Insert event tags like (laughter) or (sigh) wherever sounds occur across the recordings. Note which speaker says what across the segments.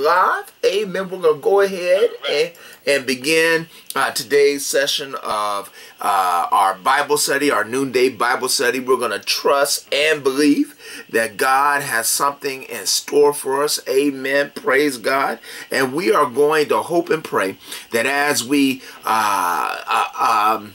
Speaker 1: live. Amen. We're going to go ahead and, and begin uh, today's session of uh, our Bible study, our noonday Bible study. We're going to trust and believe that God has something in store for us. Amen. Praise God. And we are going to hope and pray that as we uh, uh um,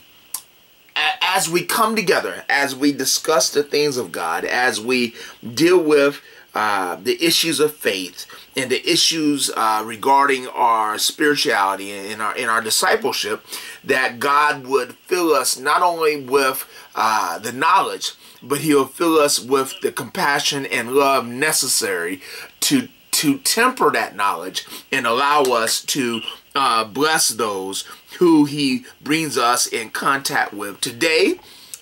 Speaker 1: as we come together, as we discuss the things of God, as we deal with uh, the issues of faith and the issues uh, regarding our spirituality and our in our discipleship, that God would fill us not only with uh, the knowledge, but He'll fill us with the compassion and love necessary to to temper that knowledge and allow us to uh, bless those who He brings us in contact with today,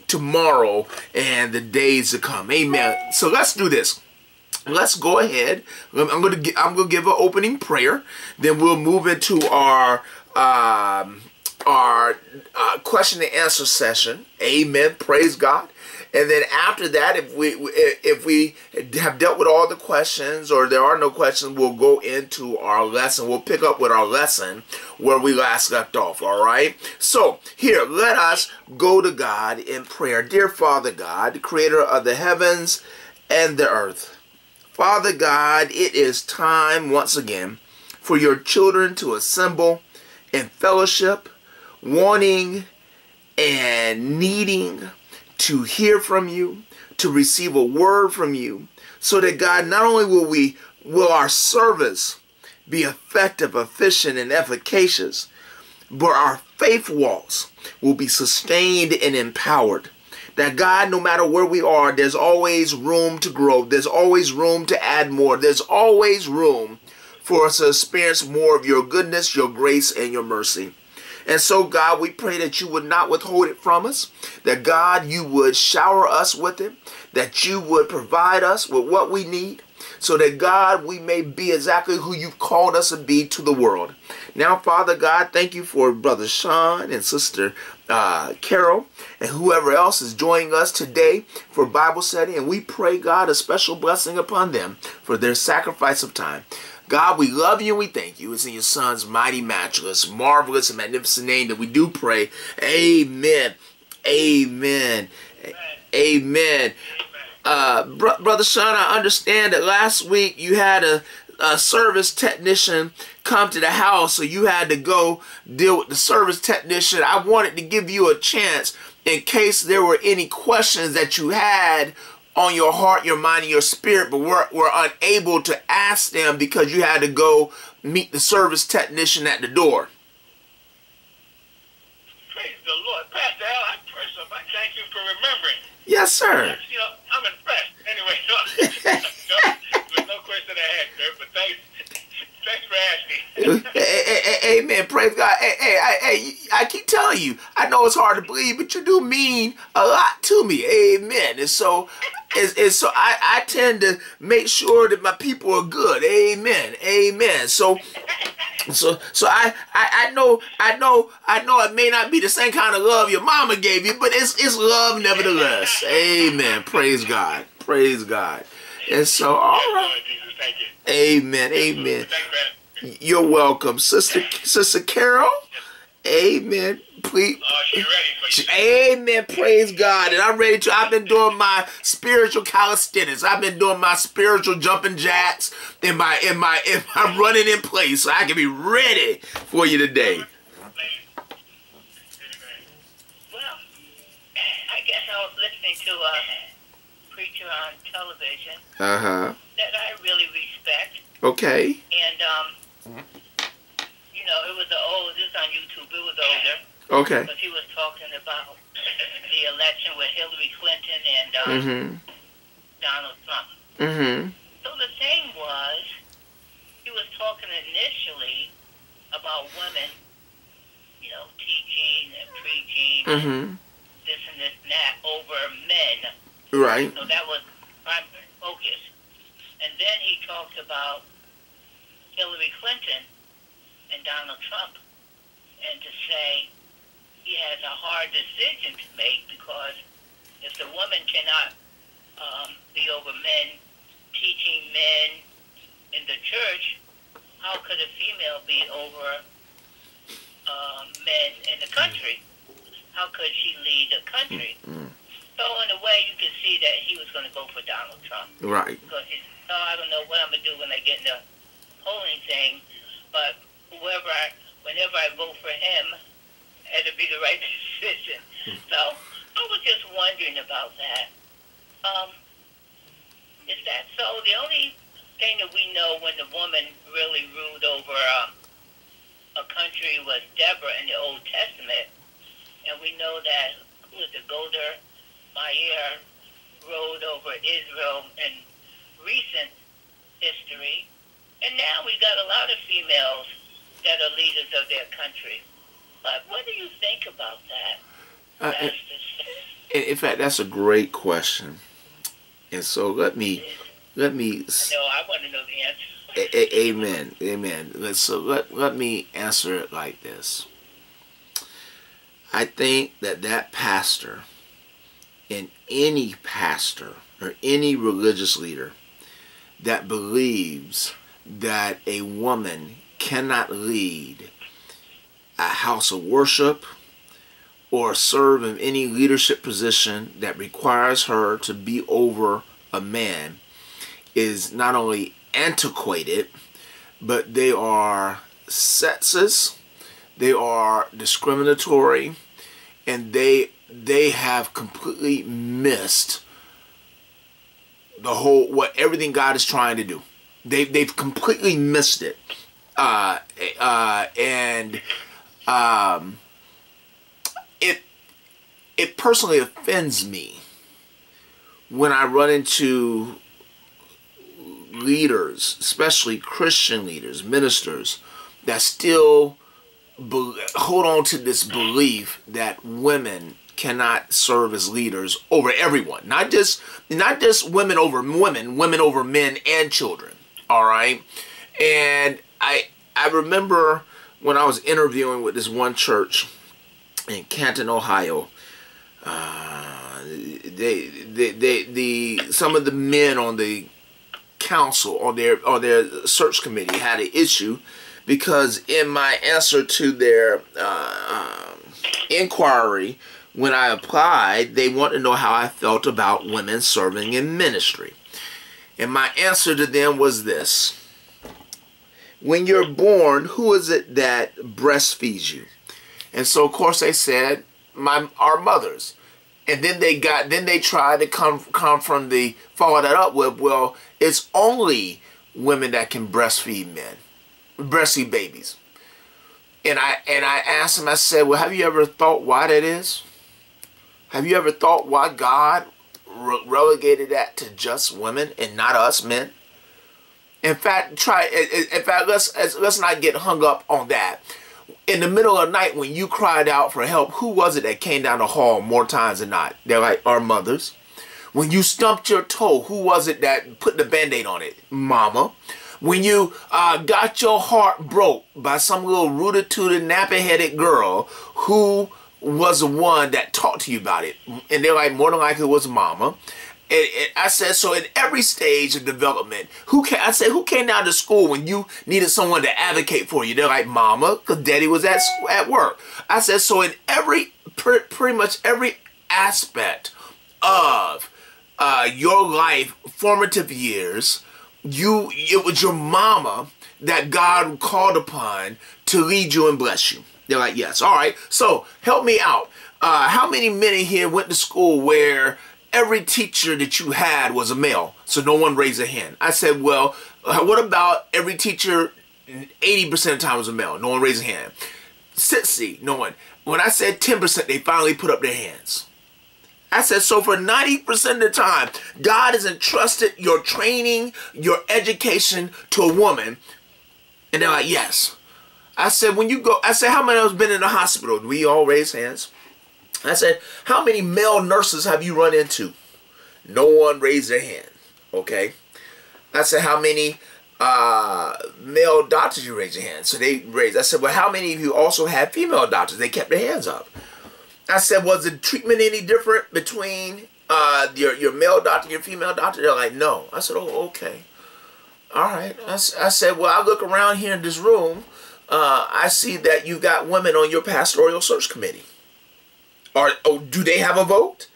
Speaker 1: tomorrow, and the days to come. Amen. So let's do this let's go ahead. I'm gonna I'm gonna give an opening prayer. Then we'll move into our um, our uh, question and answer session. Amen. Praise God. And then after that, if we if we have dealt with all the questions or there are no questions, we'll go into our lesson. We'll pick up with our lesson where we last left off. All right. So here, let us go to God in prayer. Dear Father God, Creator of the heavens and the earth. Father God, it is time once again for your children to assemble in fellowship, wanting and needing to hear from you, to receive a word from you, so that God, not only will we will our service be effective, efficient, and efficacious, but our faith walks will be sustained and empowered that God, no matter where we are, there's always room to grow. There's always room to add more. There's always room for us to experience more of your goodness, your grace, and your mercy. And so, God, we pray that you would not withhold it from us, that God, you would shower us with it, that you would provide us with what we need, so that God, we may be exactly who you've called us to be to the world. Now, Father God, thank you for Brother Sean and Sister uh, Carol and whoever else is joining us today for Bible study. And we pray, God, a special blessing upon them for their sacrifice of time. God, we love you and we thank you. It's in your son's mighty, matchless, marvelous, and magnificent name that we do pray. Amen. Amen. Amen. Uh, br Brother Sean, I understand that last week you had a, a service technician come to the house, so you had to go deal with the service technician. I wanted to give you a chance in case there were any questions that you had on your heart, your mind, and your spirit, but were, were unable to ask them because you had to go meet the service technician at the door.
Speaker 2: Praise the Lord. Pastor Al, I, first off, I thank you for remembering.
Speaker 1: Yes, sir.
Speaker 2: You know, I'm impressed. Anyway, (laughs) no (laughs) question I had, sir, but thanks. (laughs) Thanks for asking. (laughs)
Speaker 1: hey, hey, hey, amen. Praise God. Hey, hey, hey, I keep telling you, I know it's hard to believe, but you do mean a lot to me. Amen. And so, and, and so I, I tend to make sure that my people are good. Amen. Amen. So, so, so I, I, I know, I know, I know it may not be the same kind of love your mama gave you, but it's, it's love nevertheless. Amen. Praise God. Praise God. And so, all right. Amen. Amen. You're welcome, sister. Sister Carol. Amen. Please.
Speaker 2: Uh,
Speaker 1: Amen. Praise God. And I'm ready to. I've been doing my spiritual calisthenics. I've been doing my spiritual jumping jacks in my in my in my running in place, so I can be ready for you today.
Speaker 2: Well, I guess I was listening to a preacher on television.
Speaker 1: Uh huh
Speaker 2: that I really respect.
Speaker 1: Okay.
Speaker 2: And um, you know, it was the old. This is on YouTube. It was older.
Speaker 1: Okay.
Speaker 2: Because he was talking about the election with Hillary Clinton and um,
Speaker 1: mm-hmm.
Speaker 2: Donald Trump.
Speaker 1: Mm-hmm.
Speaker 2: So the thing was, he was talking initially about women, you know, teaching and preaching,
Speaker 1: mm-hmm.
Speaker 2: this and this and that over men.
Speaker 1: Right.
Speaker 2: So that was primary focus. And then he talked about Hillary Clinton and Donald Trump and to say he has a hard decision to make because if the woman cannot um, be over men, teaching men in the church, how could a female be over uh, men in the country? How could she lead a country?
Speaker 1: Mm.
Speaker 2: So in a way, you can see that he was going to go for Donald Trump
Speaker 1: Right.
Speaker 2: because he's, oh, I don't know what I'm gonna do when I get in the polling thing, but whoever I, whenever I vote for him, it'll be the right (laughs) decision. So I was just wondering about that. Um, is that so? The only thing that we know when the woman really ruled over um, a country was Deborah in the Old Testament, and we know that who was the Golda Meir ruled over Israel in recent history, and now we got a lot of females that are leaders of their country. But what do you think about that?
Speaker 1: Uh, in in fact, that's a great question. And so let me let me
Speaker 2: No, I want to know the answer.
Speaker 1: A- a- amen. Amen. So let, let me answer it like this. I think that that pastor and any pastor or any religious leader that believes that a woman cannot lead a house of worship or serve in any leadership position that requires her to be over a man is not only antiquated, but they are sexist, they are discriminatory, and they they have completely missed the whole what everything God is trying to do. They they've completely missed it, uh, uh, and um, it it personally offends me when I run into leaders, especially Christian leaders, ministers, that still hold on to this belief that women cannot serve as leaders over everyone. Not just not just women over women, women over men and children. All right? And I I remember when I was interviewing with this one church in Canton, Ohio, uh, they, they, they, the some of the men on the council or their or their search committee had an issue because in my answer to their uh, um, inquiry when I applied, they wanted to know how I felt about women serving in ministry. And my answer to them was this. When you're born, who is it that breastfeeds you? And so of course they said, my our mothers. And then they got then they tried to come come from the follow that up with, well, it's only women that can breastfeed men, breastfeed babies. And I and I asked him, I said, well, have you ever thought why that is? Have you ever thought why God re- relegated that to just women and not us men? In fact, try. In fact, let's let's not get hung up on that. In the middle of the night, when you cried out for help, who was it that came down the hall more times than not? They're like our mothers. When you stumped your toe, who was it that put the band-aid on it? Mama. When you uh, got your heart broke by some little rooted tooted nappy-headed girl, who was the one that talked to you about it? And they're like, more than likely it was mama. And, and I said, so in every stage of development, who can I said, who came down to school when you needed someone to advocate for you? They're like, mama, because daddy was at at work. I said, so in every pre- pretty much every aspect of uh, your life, formative years, you it was your mama that God called upon to lead you and bless you. They're like, yes, all right. So help me out. Uh, how many men in here went to school where every teacher that you had was a male, so no one raised a hand? I said, well, uh, what about every teacher? Eighty percent of the time was a male. No one raised a hand. Sixty, no one. When I said ten percent, they finally put up their hands. I said, so for 90% of the time, God has entrusted your training, your education to a woman. And they're like, yes. I said, when you go, I said, how many of us been in the hospital? We all raise hands. I said, how many male nurses have you run into? No one raised their hand. Okay. I said, how many uh, male doctors you raise your hand? So they raised. I said, well, how many of you also have female doctors? They kept their hands up. I said, was the treatment any different between uh, your your male doctor your female doctor? They're like, no. I said, oh, okay. all right. I, I said, well, I look around here in this room. Uh, I see that you've got women on your pastoral search committee. Or oh, do they have a vote?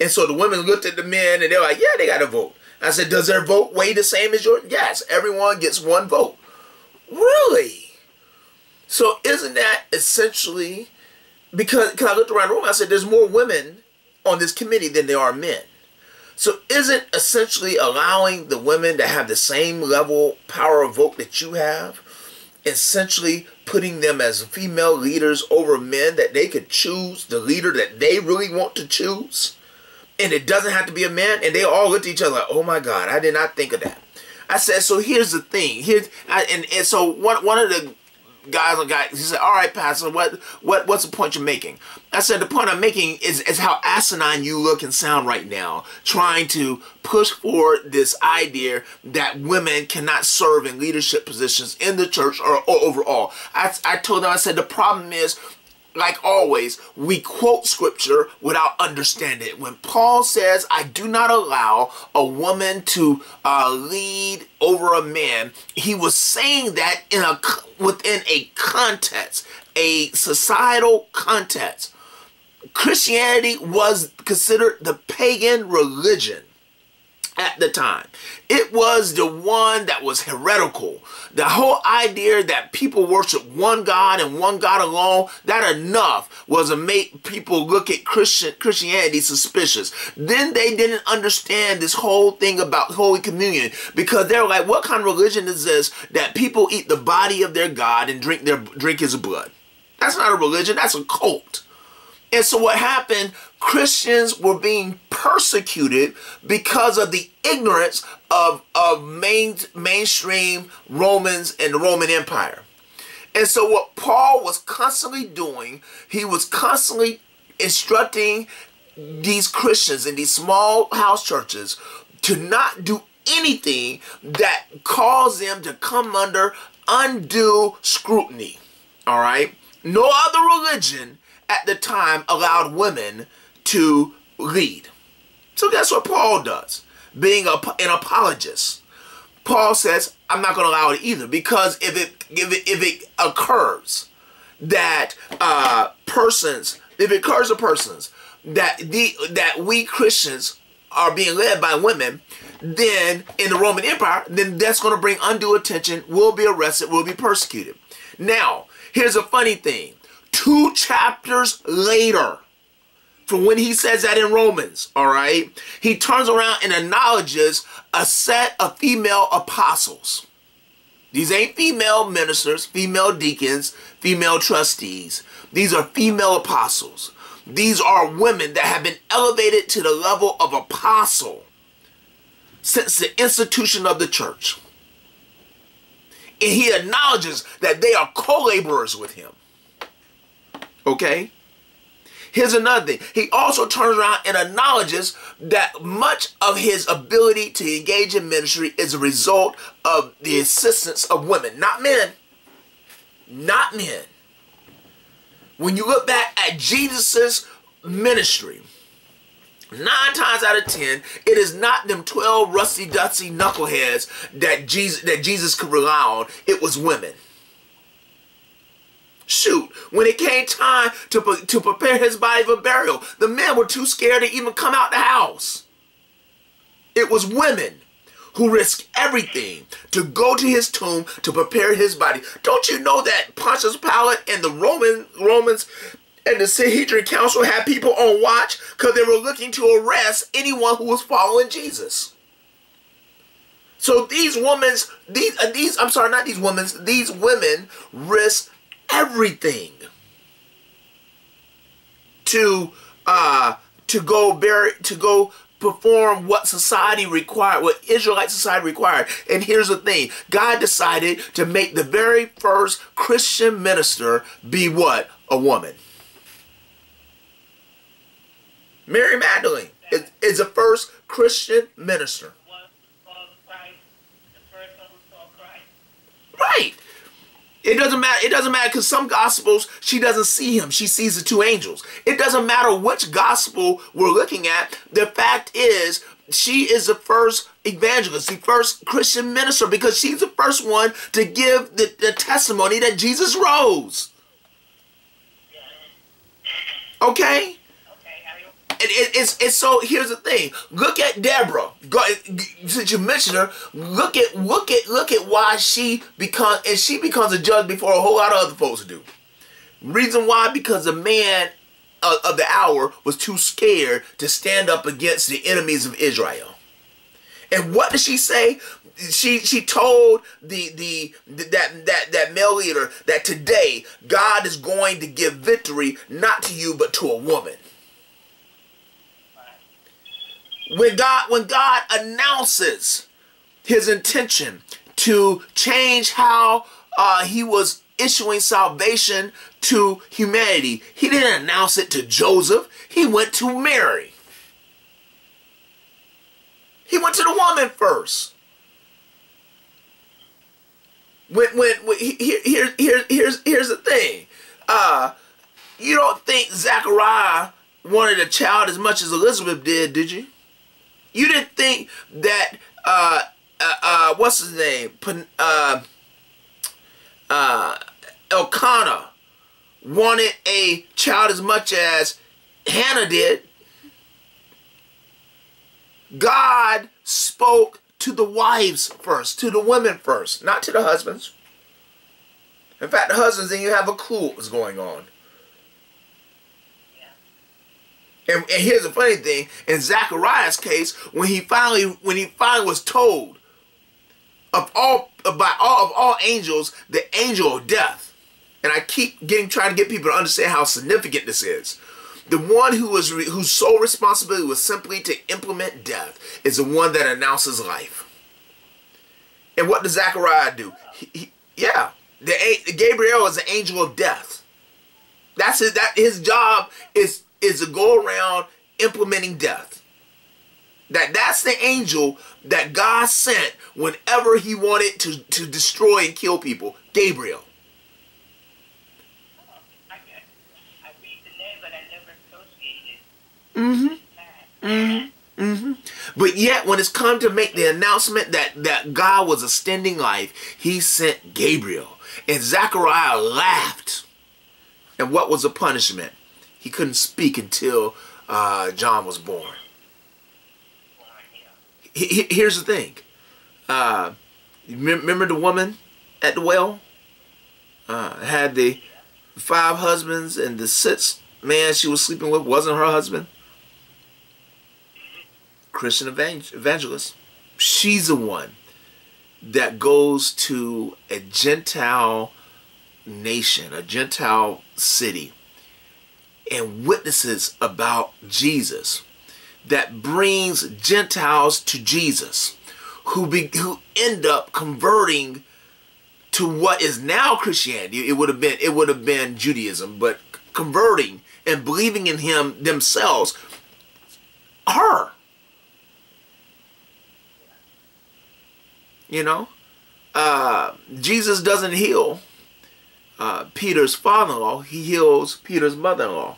Speaker 1: And so the women looked at the men and they're like, yeah, they got a vote. I said, does their vote weigh the same as yours? Yes, everyone gets one vote. Really? So isn't that essentially because, because I looked around the room, I said, there's more women on this committee than there are men. So isn't essentially allowing the women to have the same level power of vote that you have, essentially putting them as female leaders over men that they could choose the leader that they really want to choose? And it doesn't have to be a man. And they all looked at each other like, oh my God, I did not think of that. I said, so here's the thing. Here's, I, and, and so one, one of the guys on guys. He said, "All right, Pastor, what what what's the point you're making?" I said, "The point I'm making is is how asinine you look and sound right now, trying to push forward this idea that women cannot serve in leadership positions in the church or, or overall." I I told them I said the problem is like always, we quote scripture without understanding it. When Paul says, I do not allow a woman to uh, lead over a man, he was saying that in a within a context, a societal context. Christianity was considered the pagan religion at the time. It was the one that was heretical. The whole idea that people worship one God and one God alone, that enough was to make people look at Christian Christianity suspicious. Then they didn't understand this whole thing about Holy Communion because they're like, what kind of religion is this that people eat the body of their God and drink their drink his blood? That's not a religion, that's a cult. And so what happened, Christians were being persecuted because of the ignorance of, of main, mainstream Romans and the Roman Empire. And so what Paul was constantly doing, he was constantly instructing these Christians in these small house churches to not do anything that caused them to come under undue scrutiny. All right? No other religion at the time allowed women to lead. So guess what Paul does? Being a, an apologist. Paul says, I'm not going to allow it either because if it, if it, if it occurs that uh, persons, if it occurs to persons that the that we Christians are being led by women, then in the Roman Empire, then that's going to bring undue attention. We'll be arrested. We'll be persecuted. Now, here's a funny thing two chapters later from when he says that in Romans, all right, he turns around and acknowledges a set of female apostles. These ain't female ministers, female deacons, female trustees. These are female apostles. These are women that have been elevated to the level of apostle since the institution of the church. And he acknowledges that they are co-laborers with him. Okay? Here's another thing. He also turns around and acknowledges that much of his ability to engage in ministry is a result of the assistance of women, not men. Not men. When you look back at Jesus's ministry, nine times out of ten, it is not them 12 rusty dusty knuckleheads that Jesus that Jesus could rely on. It was women. Shoot, when it came time to, to prepare his body for burial, the men were too scared to even come out the house. It was women who risked everything to go to his tomb to prepare his body. Don't you know that Pontius Pilate and the Roman Romans and the Sanhedrin Council had people on watch because they were looking to arrest anyone who was following Jesus. So these women's, these, uh, these, I'm sorry, not these women's, these women risked everything to uh to go bury to go perform what society required, what Israelite society required. And here's the thing God decided to make the very first Christian minister be what? A woman. Mary Magdalene is, is the first Christian minister. Right. It doesn't matter. It doesn't matter because some gospels she doesn't see him. She sees the two angels. It doesn't matter which gospel we're looking at. The fact is she is the first evangelist, the first Christian minister, because she's the first one to give the, the testimony that Jesus rose. Okay? It, it, it's, it's so here's the thing. Look at deborah. Go, since you mentioned her look at look at look at why she becomes and she becomes a judge before a whole lot of other folks do. Reason why? Because the man of, of the hour was too scared to stand up against the enemies of israel. And what did she say? She she told the the that that that male leader that today God is going to give victory not to you but to a woman. When God when God announces his intention to change how uh, he was issuing salvation to humanity, he didn't announce it to Joseph. He went to Mary. He went to the woman first. When when, when here, here, here here's here's the thing. Uh you don't think Zachariah wanted a child as much as Elizabeth did, did you? You didn't think that uh uh, uh what's his name? Uh uh Elkanah wanted a child as much as Hannah did. God spoke to the wives first, to the women first, not to the husbands. In fact, the husbands didn't even have a clue what was going on. And, and here's the funny thing: in Zachariah's case, when he finally, when he finally was told of all by all of all angels, the angel of death, and I keep getting trying to get people to understand how significant this is. The one who was whose sole responsibility was simply to implement death is the one that announces life. And what does Zechariah do? He, he, yeah, the, Gabriel is an angel of death. That's his, that his job is is to go around implementing death. That that's the angel that God sent whenever he wanted to, to destroy and kill people. Gabriel. Mm-hmm. Mm-hmm. Mm-hmm. But yet, when it's come to make the announcement that, that God was extending life, he sent Gabriel. And Zechariah laughed. And what was the punishment? He couldn't speak until uh, John was born. He, he, here's the thing. Uh, remember the woman at the well? Uh, had the five husbands and the sixth man she was sleeping with wasn't her husband. Christian evangelist. She's the one that goes to a Gentile nation, a Gentile city, and witnesses about Jesus that brings Gentiles to Jesus who be, who end up converting to what is now Christianity. It would have been it would have been Judaism, but converting and believing in him themselves her. You know, uh, Jesus doesn't heal uh, Peter's father-in-law. He heals Peter's mother-in-law.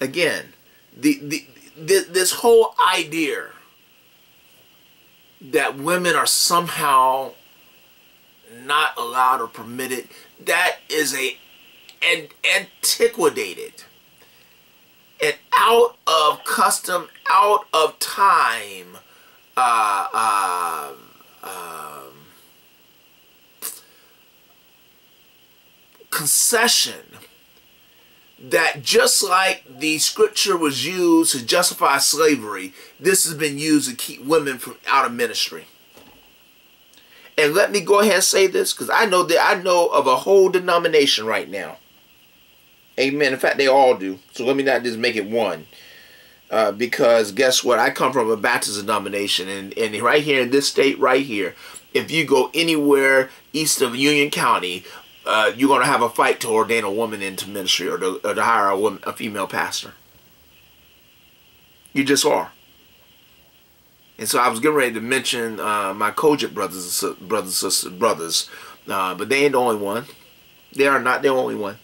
Speaker 1: Again, the, the, the this whole idea that women are somehow not allowed or permitted, that is a an antiquated and out of custom, out of time uh, uh, um, concession that just like the scripture was used to justify slavery, this has been used to keep women from out of ministry. And let me go ahead and say this because I know that I know of a whole denomination right now. Amen. In fact, they all do. So let me not just make it one. Uh, because guess what? I come from a Baptist denomination, and, and right here in this state, right here, if you go anywhere east of Union County, uh, you're going to have a fight to ordain a woman into ministry or to, or to hire a, woman, a female pastor. You just are. And so I was getting ready to mention uh, my COGIC brothers, brothers, sisters, brothers, uh, but they ain't the only one. They are not the only one.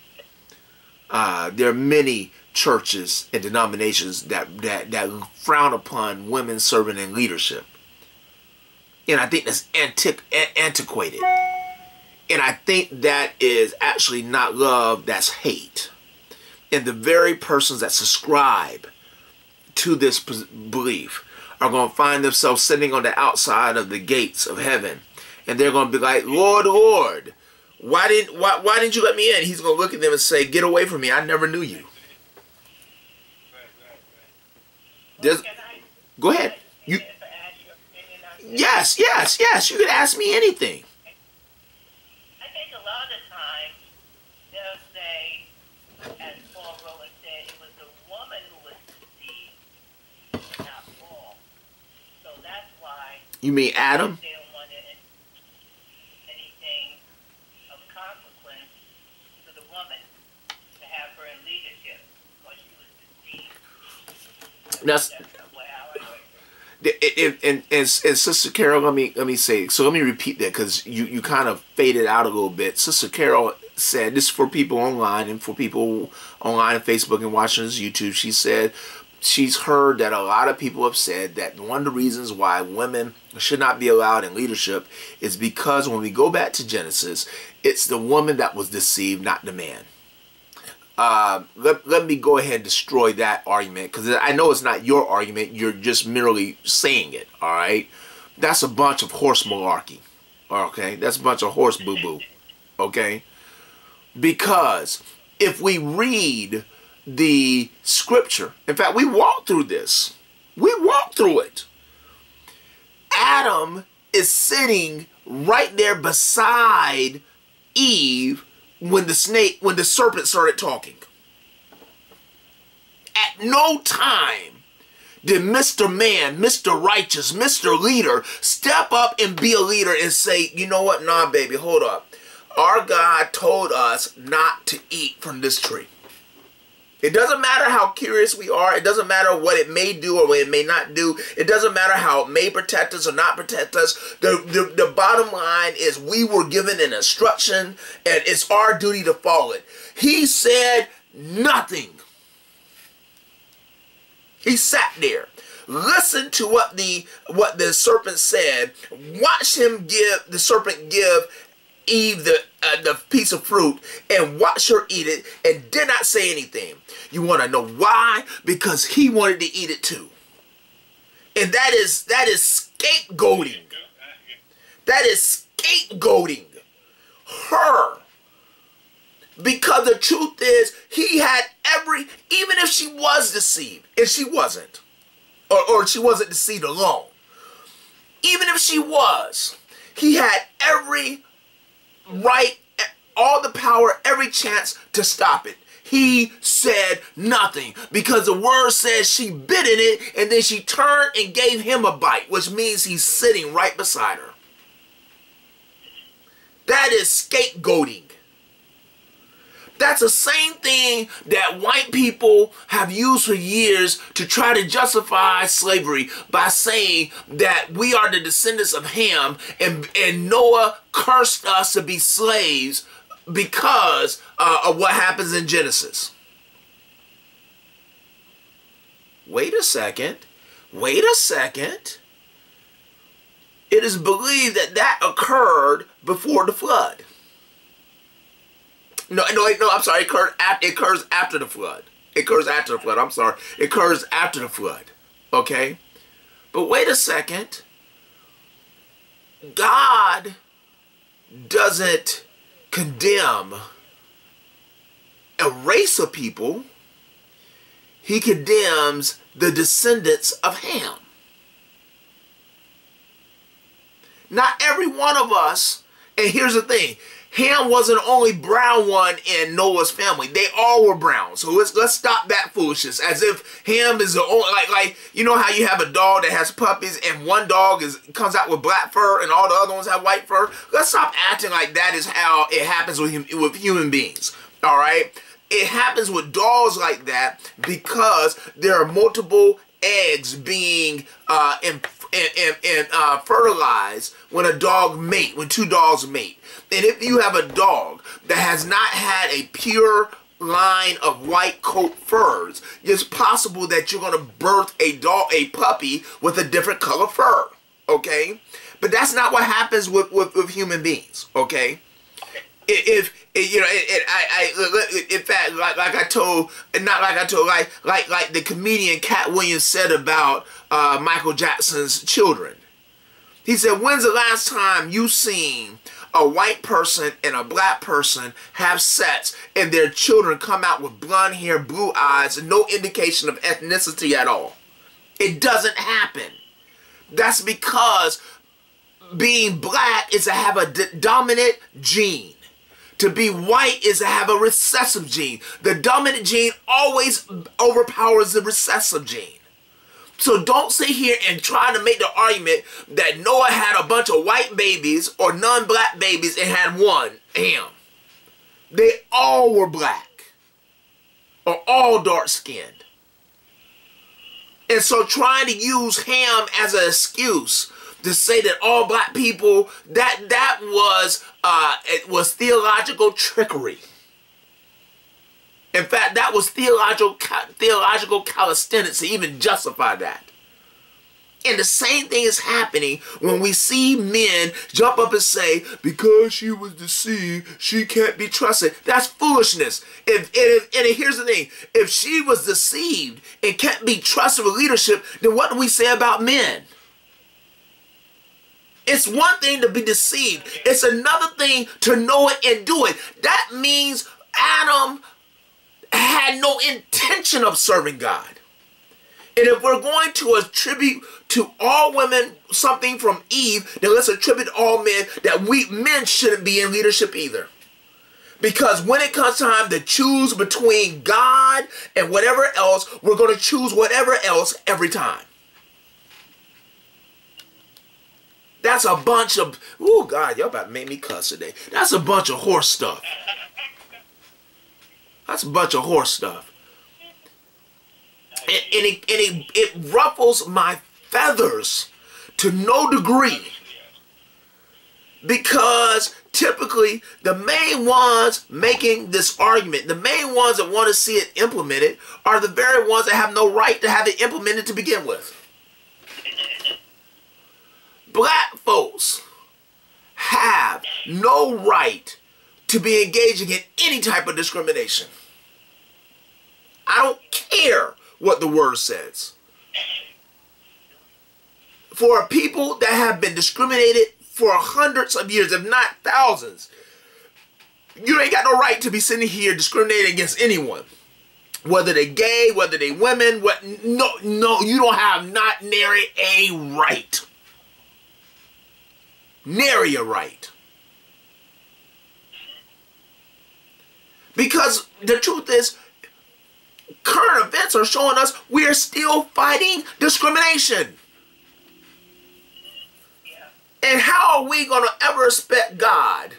Speaker 1: uh, there are many churches and denominations that, that, that frown upon women serving in leadership. And I think that's antiqu- antiquated. And I think that is actually not love, that's hate. And the very persons that subscribe to this belief are going to find themselves sitting on the outside of the gates of heaven. And they're going to be like, Lord, Lord, why didn't why, why didn't you let me in? He's going to look at them and say, get away from me. I never knew you. There's, go ahead. You, yes, yes, yes. You can ask me anything.
Speaker 2: I think a lot of times they'll say, as Paul Rowan said, it was the woman who was deceived, not Paul. So that's why.
Speaker 1: You mean Adam? That's and, and, and, and Sister Carol, let me let me say. So let me repeat that because you you kind of faded out a little bit. Sister Carol said this for people online and for people online on Facebook and watching this YouTube. She said she's heard that a lot of people have said that one of the reasons why women should not be allowed in leadership is because when we go back to Genesis, it's the woman that was deceived, not the man. Uh, let, let me go ahead and destroy that argument because I know it's not your argument. You're just merely saying it, all right? That's a bunch of horse malarkey, okay? That's a bunch of horse boo-boo, okay? Because if we read the scripture, in fact, we walk through this. We walk through it. Adam is sitting right there beside Eve when the snake, when the serpent started talking. At no time did Mr. Man, Mr. Righteous, Mr. Leader step up and be a leader and say, you know what, nah, baby, hold up. Our God told us not to eat from this tree. It doesn't matter how curious we are. It doesn't matter what it may do or what it may not do. It doesn't matter how it may protect us or not protect us. The, the, the bottom line is we were given an instruction and it's our duty to follow it. He said nothing. He sat there. Listen to what the what the serpent said. Watch him give the serpent give Eve the uh, the piece of fruit and watch her eat it and did not say anything. You want to know why? Because he wanted to eat it too. And that is that is scapegoating. That is scapegoating her. Because the truth is, he had every, even if she was deceived, and she wasn't, or, or she wasn't deceived alone, even if she was, he had every right, all the power, every chance to stop it. He said nothing because the word says she bit in it and then she turned and gave him a bite, which means he's sitting right beside her. That is scapegoating. That's the same thing that white people have used for years to try to justify slavery by saying that we are the descendants of Ham and, and Noah cursed us to be slaves because uh, of what happens in Genesis. Wait a second. Wait a second. It is believed that that occurred before the flood. No, no, no. I'm sorry. It occurred. it occurs after the flood. It occurs after the flood. I'm sorry. It occurs after the flood. Okay. But wait a second. God doesn't condemn a race of people. He condemns the descendants of Ham. Not every one of us, and here's the thing, Ham wasn't the only brown one in Noah's family. They all were brown. So let's let's stop that foolishness. As if Ham is the only like like you know how you have a dog that has puppies and one dog is comes out with black fur and all the other ones have white fur. Let's stop acting like that is how it happens with with human beings. All right. It happens with dogs like that because there are multiple eggs being uh, in, in, in, uh, fertilized when a dog mate, when two dogs mate. And if you have a dog that has not had a pure line of white coat furs, it's possible that you're going to birth a dog, a puppy with a different color fur. Okay, but that's not what happens with with, with human beings. Okay, if, if you know, it, it, I, I, in fact, like, like I told, not like I told, like, like, like the comedian Katt Williams said about uh, Michael Jackson's children. He said, "When's the last time you seen a white person and a black person have sex and their children come out with blonde hair, blue eyes, and no indication of ethnicity at all. It doesn't happen. That's because being black is to have a dominant gene. To be white is to have a recessive gene. The dominant gene always overpowers the recessive gene. So don't sit here and try to make the argument that Noah had a bunch of white babies or non-black babies and had one, him. They all were black or all dark-skinned. And so trying to use Ham as an excuse to say that all black people, that that was uh, it was theological trickery. In fact, that was theological, theological calisthenics to even justify that. And the same thing is happening when we see men jump up and say, because she was deceived, she can't be trusted. That's foolishness. If, if, and here's the thing, if she was deceived and can't be trusted with leadership, then what do we say about men? It's one thing to be deceived. It's another thing to know it and do it. That means Adam had no intention of serving God. And if we're going to attribute to all women something from Eve, then let's attribute all men that we men shouldn't be in leadership either. Because when it comes time to choose between God and whatever else, we're going to choose whatever else every time. That's a bunch of, oh God, y'all about to make me cuss today. That's a bunch of horse stuff. That's a bunch of horse stuff. And, and, it, and it, it ruffles my feathers to no degree because typically the main ones making this argument, the main ones that want to see it implemented are the very ones that have no right to have it implemented to begin with. Black folks have no right to be engaging in any type of discrimination. I don't care what the word says. For people that have been discriminated for hundreds of years, if not thousands, you ain't got no right to be sitting here discriminating against anyone. Whether they're gay, whether they're women, what no no, you don't have not nary a right. Nary a right. Because the truth is, current events are showing us we are still fighting discrimination. And how are we going to ever expect God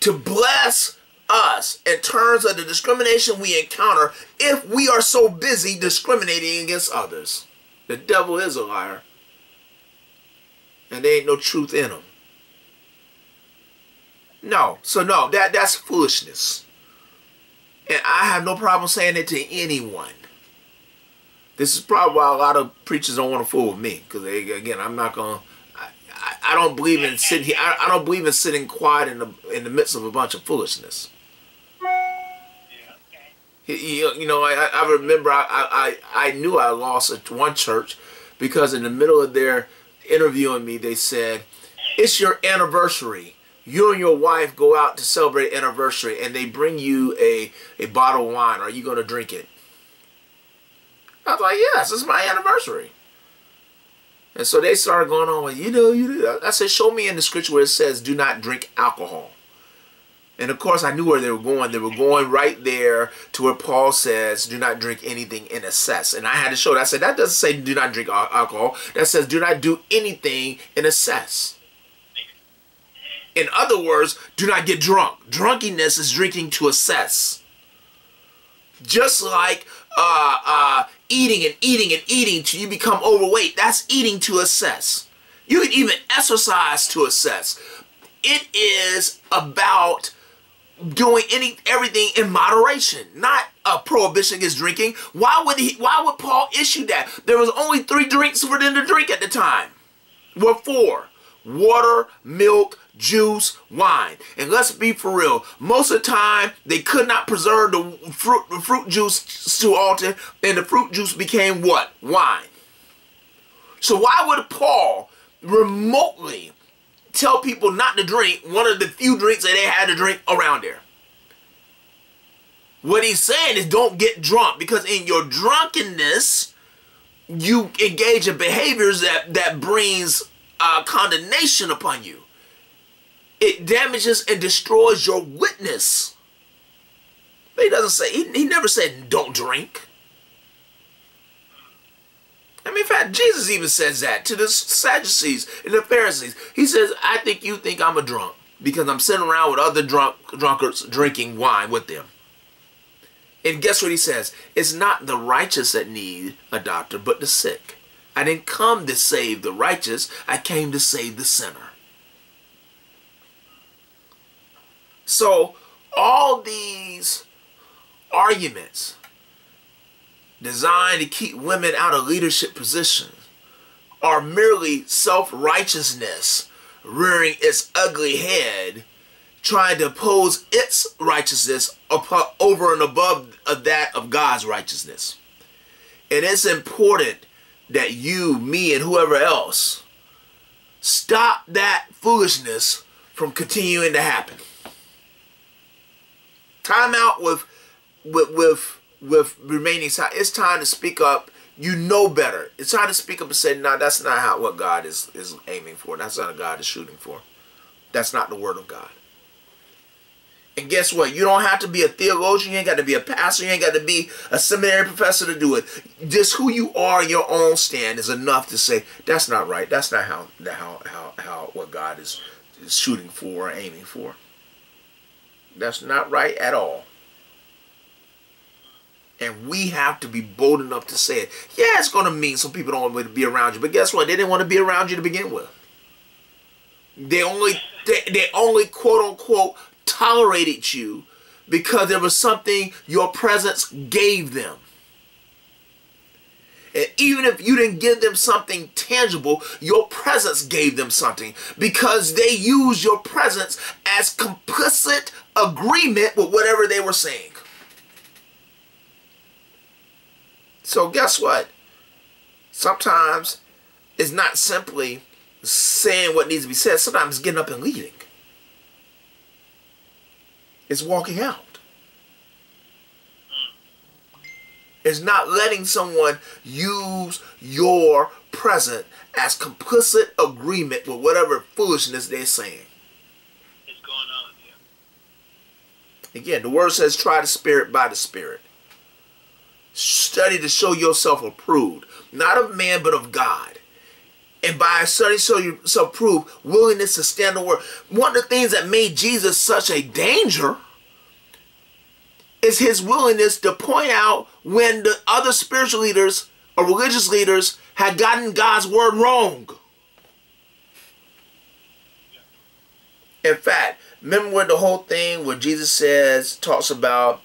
Speaker 1: to bless us in terms of the discrimination we encounter if we are so busy discriminating against others? The devil is a liar. And there ain't no truth in him. No. So no, that that's foolishness. And I have no problem saying it to anyone. This is probably why a lot of preachers don't want to fool with me. Because, again, I'm not going to... I, I don't believe in sitting here. I, I, don't believe in sitting quiet in the in the midst of a bunch of foolishness. Yeah. You, you know, I, I remember I, I, I knew I lost at one church because in the middle of their interviewing me, they said, it's your anniversary you and your wife go out to celebrate anniversary and they bring you a, a bottle of wine, are you going to drink it? I was like, yes, it's my anniversary. And so they started going on with, you know, you know. I said, show me in the scripture where it says, do not drink alcohol. And of course, I knew where they were going. They were going right there to where Paul says, do not drink anything in excess. And I had to show that. I said, that doesn't say do not drink alcohol. That says do not do anything in excess. In other words, do not get drunk. Drunkenness is drinking to excess. Just like uh, uh, eating and eating and eating till you become overweight, that's eating to excess. You can even exercise to excess. It is about doing any everything in moderation, not a prohibition against drinking. Why would he? Why would Paul issue that? There was only three drinks for them to drink at the time. What four? Water, milk, juice, wine. And let's be for real. Most of the time, they could not preserve the fruit, the fruit juice too often, and the fruit juice became what? Wine. So why would Paul remotely tell people not to drink one of the few drinks that they had to drink around there? What he's saying is don't get drunk because in your drunkenness, you engage in behaviors that, that brings uh, condemnation upon you. It damages and destroys your witness. He doesn't say, he, he never said don't drink. I mean, in fact, Jesus even says that to the Sadducees and the Pharisees. He says, I think you think I'm a drunk because I'm sitting around with other drunk drunkards drinking wine with them. And guess what he says? It's not the righteous that need a doctor, but the sick. I didn't come to save the righteous. I came to save the sinner. So all these arguments designed to keep women out of leadership positions are merely self-righteousness rearing its ugly head trying to oppose its righteousness over and above that of God's righteousness. And it's important that you, me, and whoever else stop that foolishness from continuing to happen. Time out with with with with remaining silent. It's time to speak up. You know better. It's time to speak up and say, "No, nah, that's not how what God is is aiming for. That's not what God is shooting for. That's not the word of God." And guess what? You don't have to be a theologian. You ain't got to be a pastor. You ain't got to be a seminary professor to do it. Just who you are in your own stand is enough to say that's not right. That's not how how how, how what God is, is shooting for or aiming for. That's not right at all. And we have to be bold enough to say it. Yeah, it's going to mean some people don't want to be around you. But guess what? They didn't want to be around you to begin with. They only, they, they only quote unquote tolerated you because there was something your presence gave them. And even if you didn't give them something tangible, your presence gave them something because they used your presence as complicit agreement with whatever they were saying. So guess what? Sometimes it's not simply saying what needs to be said. Sometimes getting up and leaving. It's walking out. It's not letting someone use your present as complicit agreement with whatever foolishness they're saying.
Speaker 3: It's going on
Speaker 1: here. Again, the word says try the spirit by the spirit. Study to show yourself approved, not of man, but of God. And by studying show yourself approved, willingness to stand the word. One of the things that made Jesus such a danger is his willingness to point out when the other spiritual leaders or religious leaders had gotten God's word wrong. In fact, remember what the whole thing where Jesus says, talks about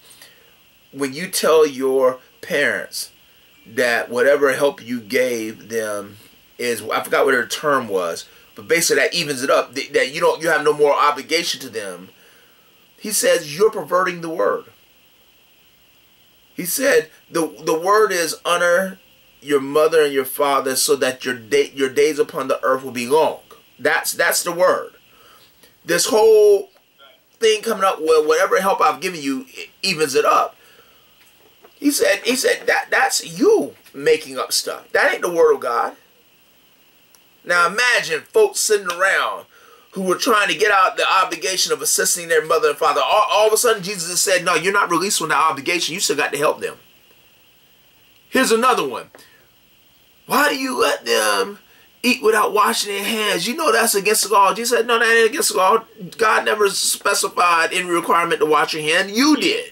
Speaker 1: when you tell your parents that whatever help you gave them is, I forgot what her term was, but basically that evens it up, that you don't, you have no more obligation to them. He says you're perverting the word. He said the the word is honor your mother and your father so that your day your days upon the earth will be long. That's that's the word. This whole thing coming up with whatever help I've given you evens it up. He said he said that that's you making up stuff. That ain't the word of God. Now imagine folks sitting around who were trying to get out the obligation of assisting their mother and father. All, all of a sudden, Jesus said, no, you're not released from that obligation. You still got to help them. Here's another one. Why do you let them eat without washing their hands? You know that's against the law. Jesus said, no, that ain't against the law. God never specified any requirement to wash your hand. You did.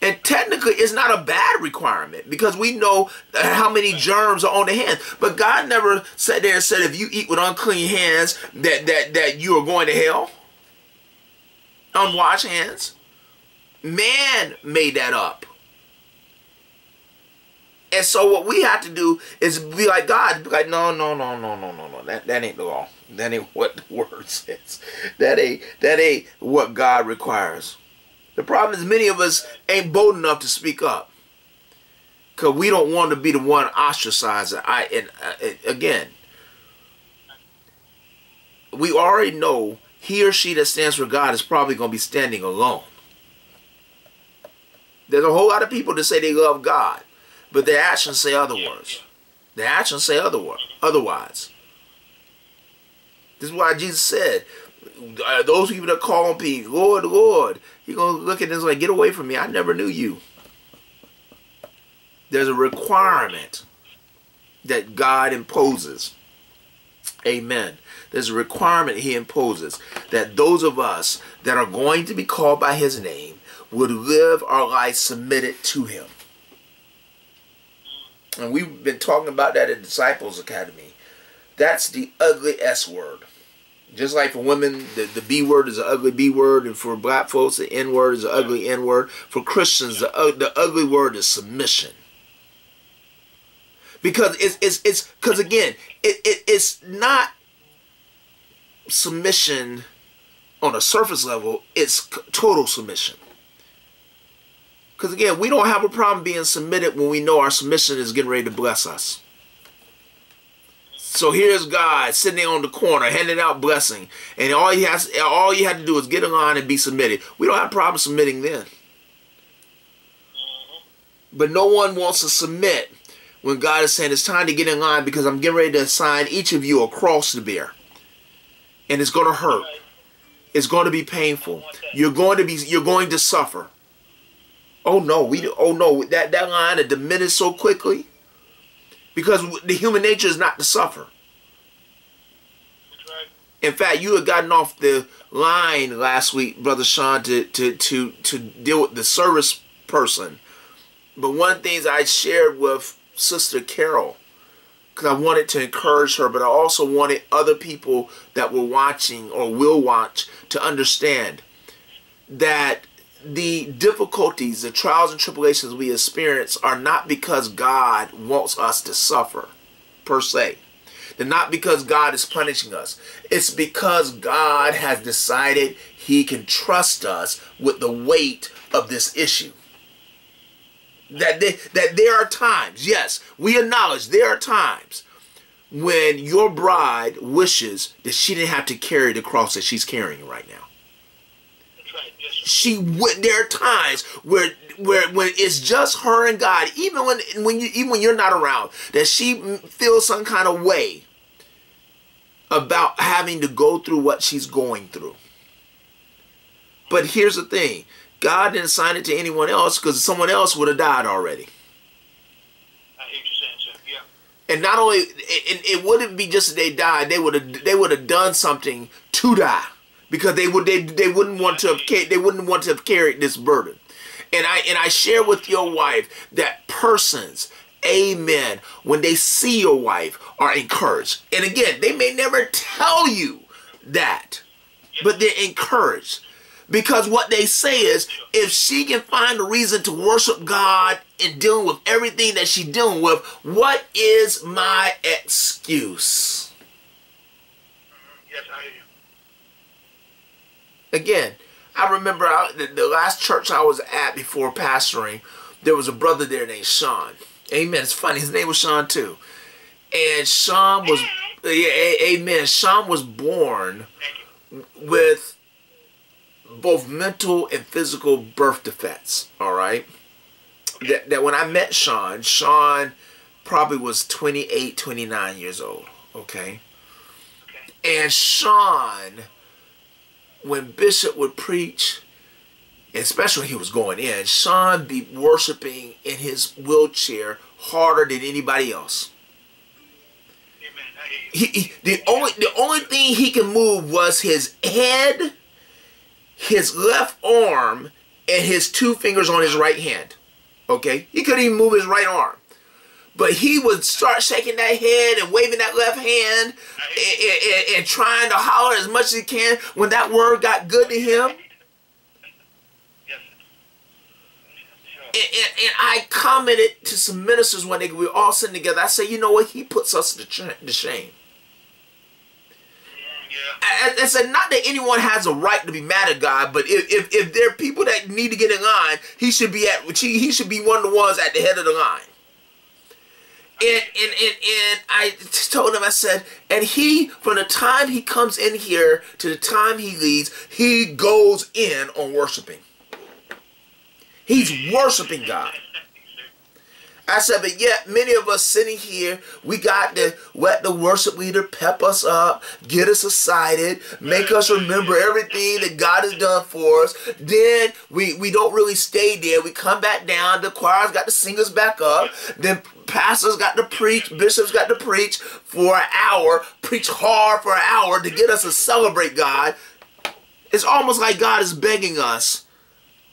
Speaker 1: And technically, it's not a bad requirement because we know uh, how many germs are on the hands. But God never sat there and said, if you eat with unclean hands, that that that you are going to hell. unwashed hands. Man made that up. And so what we have to do is be like God, be like, no, no, no, no, no, no, no. That that ain't the law. That ain't (laughs) what the word says. That ain't that ain't what God requires. The problem is many of us ain't bold enough to speak up. Cause we don't want to be the one ostracized. I and uh, again, we already know he or she that stands for God is probably going to be standing alone. There's a whole lot of people that say they love God, but their actions say otherwise. Their actions say otherwise. Otherwise, this is why Jesus said, "Those people that call on me, Lord, Lord," He gonna look at this like, "Get away from me! I never knew you." There's a requirement that God imposes. Amen. There's a requirement he imposes that those of us that are going to be called by his name would live our lives submitted to him. And we've been talking about that at Disciples Academy. That's the ugly S word. Just like for women, the, the B word is an ugly B word, and for black folks, the N word is an ugly N word. For Christians, the, uh, the ugly word is submission. Because it's it's it's because again it, it it's not submission on a surface level it's total submission. Because again we don't have a problem being submitted when we know our submission is getting ready to bless us so here's God sitting on the corner handing out blessing and all he has all you have to do is get in line and be submitted we don't have problem submitting then but no one wants to submit when God is saying it's time to get in line because I'm getting ready to assign each of you a cross to bear. And it's going to hurt. It's going to be painful. You're going to be you're going to suffer. Oh no, we oh no, that that line had diminished so quickly because the human nature is not to suffer. In fact, you had gotten off the line last week, brother Sean, to to to to deal with the service person. But one of the things I shared with Sister Carol because I wanted to encourage her, but I also wanted other people that were watching or will watch to understand that the difficulties, the trials and tribulations we experience are not because God wants us to suffer, per se. They're not because God is punishing us. It's because God has decided He can trust us with the weight of this issue that they, that there are times, yes, we acknowledge there are times when your bride wishes that she didn't have to carry the cross that she's carrying right now. She there are times where where when it's just her and God, even when when you even when you're not around, that she feels some kind of way about having to go through what she's going through. But here's the thing God didn't sign it to anyone else because someone else would have died already.
Speaker 3: I hear you saying. Yeah.
Speaker 1: And not only it, it wouldn't be just that they died, they would have they would have done something to die because they would they, they wouldn't want to have they wouldn't want to have carried this burden. And I and I share with your wife that persons amen when they see your wife are encouraged. And again, they may never tell you that, but they're encouraged. Because what they say is, if she can find a reason to worship God in dealing with everything that she's dealing with, what is my excuse?
Speaker 3: Yes, I.
Speaker 1: Again, I remember I, the, the last church I was at before pastoring, there was a brother there named Sean. Amen. It's funny. His name was Sean too. And Sean was, yeah, a- amen. Sean was born with both mental and physical birth defects. All right. That, that when I met Sean, Sean probably was 28, 29 years old. Okay.
Speaker 3: Okay.
Speaker 1: And Sean, when Bishop would preach, especially when he was going in, Sean be worshiping in his wheelchair harder than anybody else.
Speaker 3: Amen. I hear you.
Speaker 1: He, he- the only the only thing he could move was his head, his left arm, and his two fingers on his right hand. Okay, he couldn't even move his right arm, but he would start shaking that head and waving that left hand and, and, and trying to holler as much as he can when that word got good to him. And, and, and, I commented to some ministers one day, we were all sitting together. I said, you know what? He puts us to, to shame.
Speaker 3: Yeah.
Speaker 1: I, I, said, not that anyone has a right to be mad at God, but if, if, if there are people that need to get in line, he should be at he should be one of the ones at the head of the line. And, and, and, and I told him, I said, and he, from the time he comes in here to the time he leaves, he goes in on worshiping. He's worshiping God. I said, but yet many of us sitting here, we got to let the worship leader pep us up, get us excited, make us remember everything that God has done for us. Then we, we don't really stay there. We come back down. The choir's got to sing us back up. Then pastors got to preach, bishops got to preach for an hour, preach hard for an hour to get us to celebrate God. It's almost like God is begging us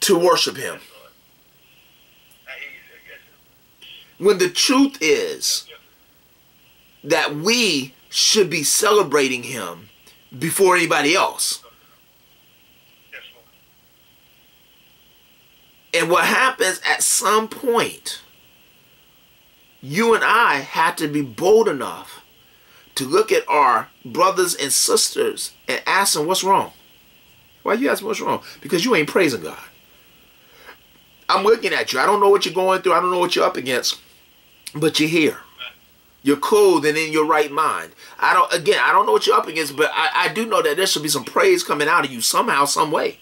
Speaker 1: to worship Him.
Speaker 3: I hear you, sir. Yes, sir.
Speaker 1: When the truth is that we should be celebrating him before anybody else. And what happens at some point, you and I have to be bold enough to look at our brothers and sisters and ask them what's wrong. Why you asking what's wrong? Because you ain't praising God. I'm looking at you. I don't know what you're going through. I don't know what you're up against, but you're here. You're cool and in your right mind. I don't. Again, I don't know what you're up against, but I, I do know that there should be some praise coming out of you somehow, some way.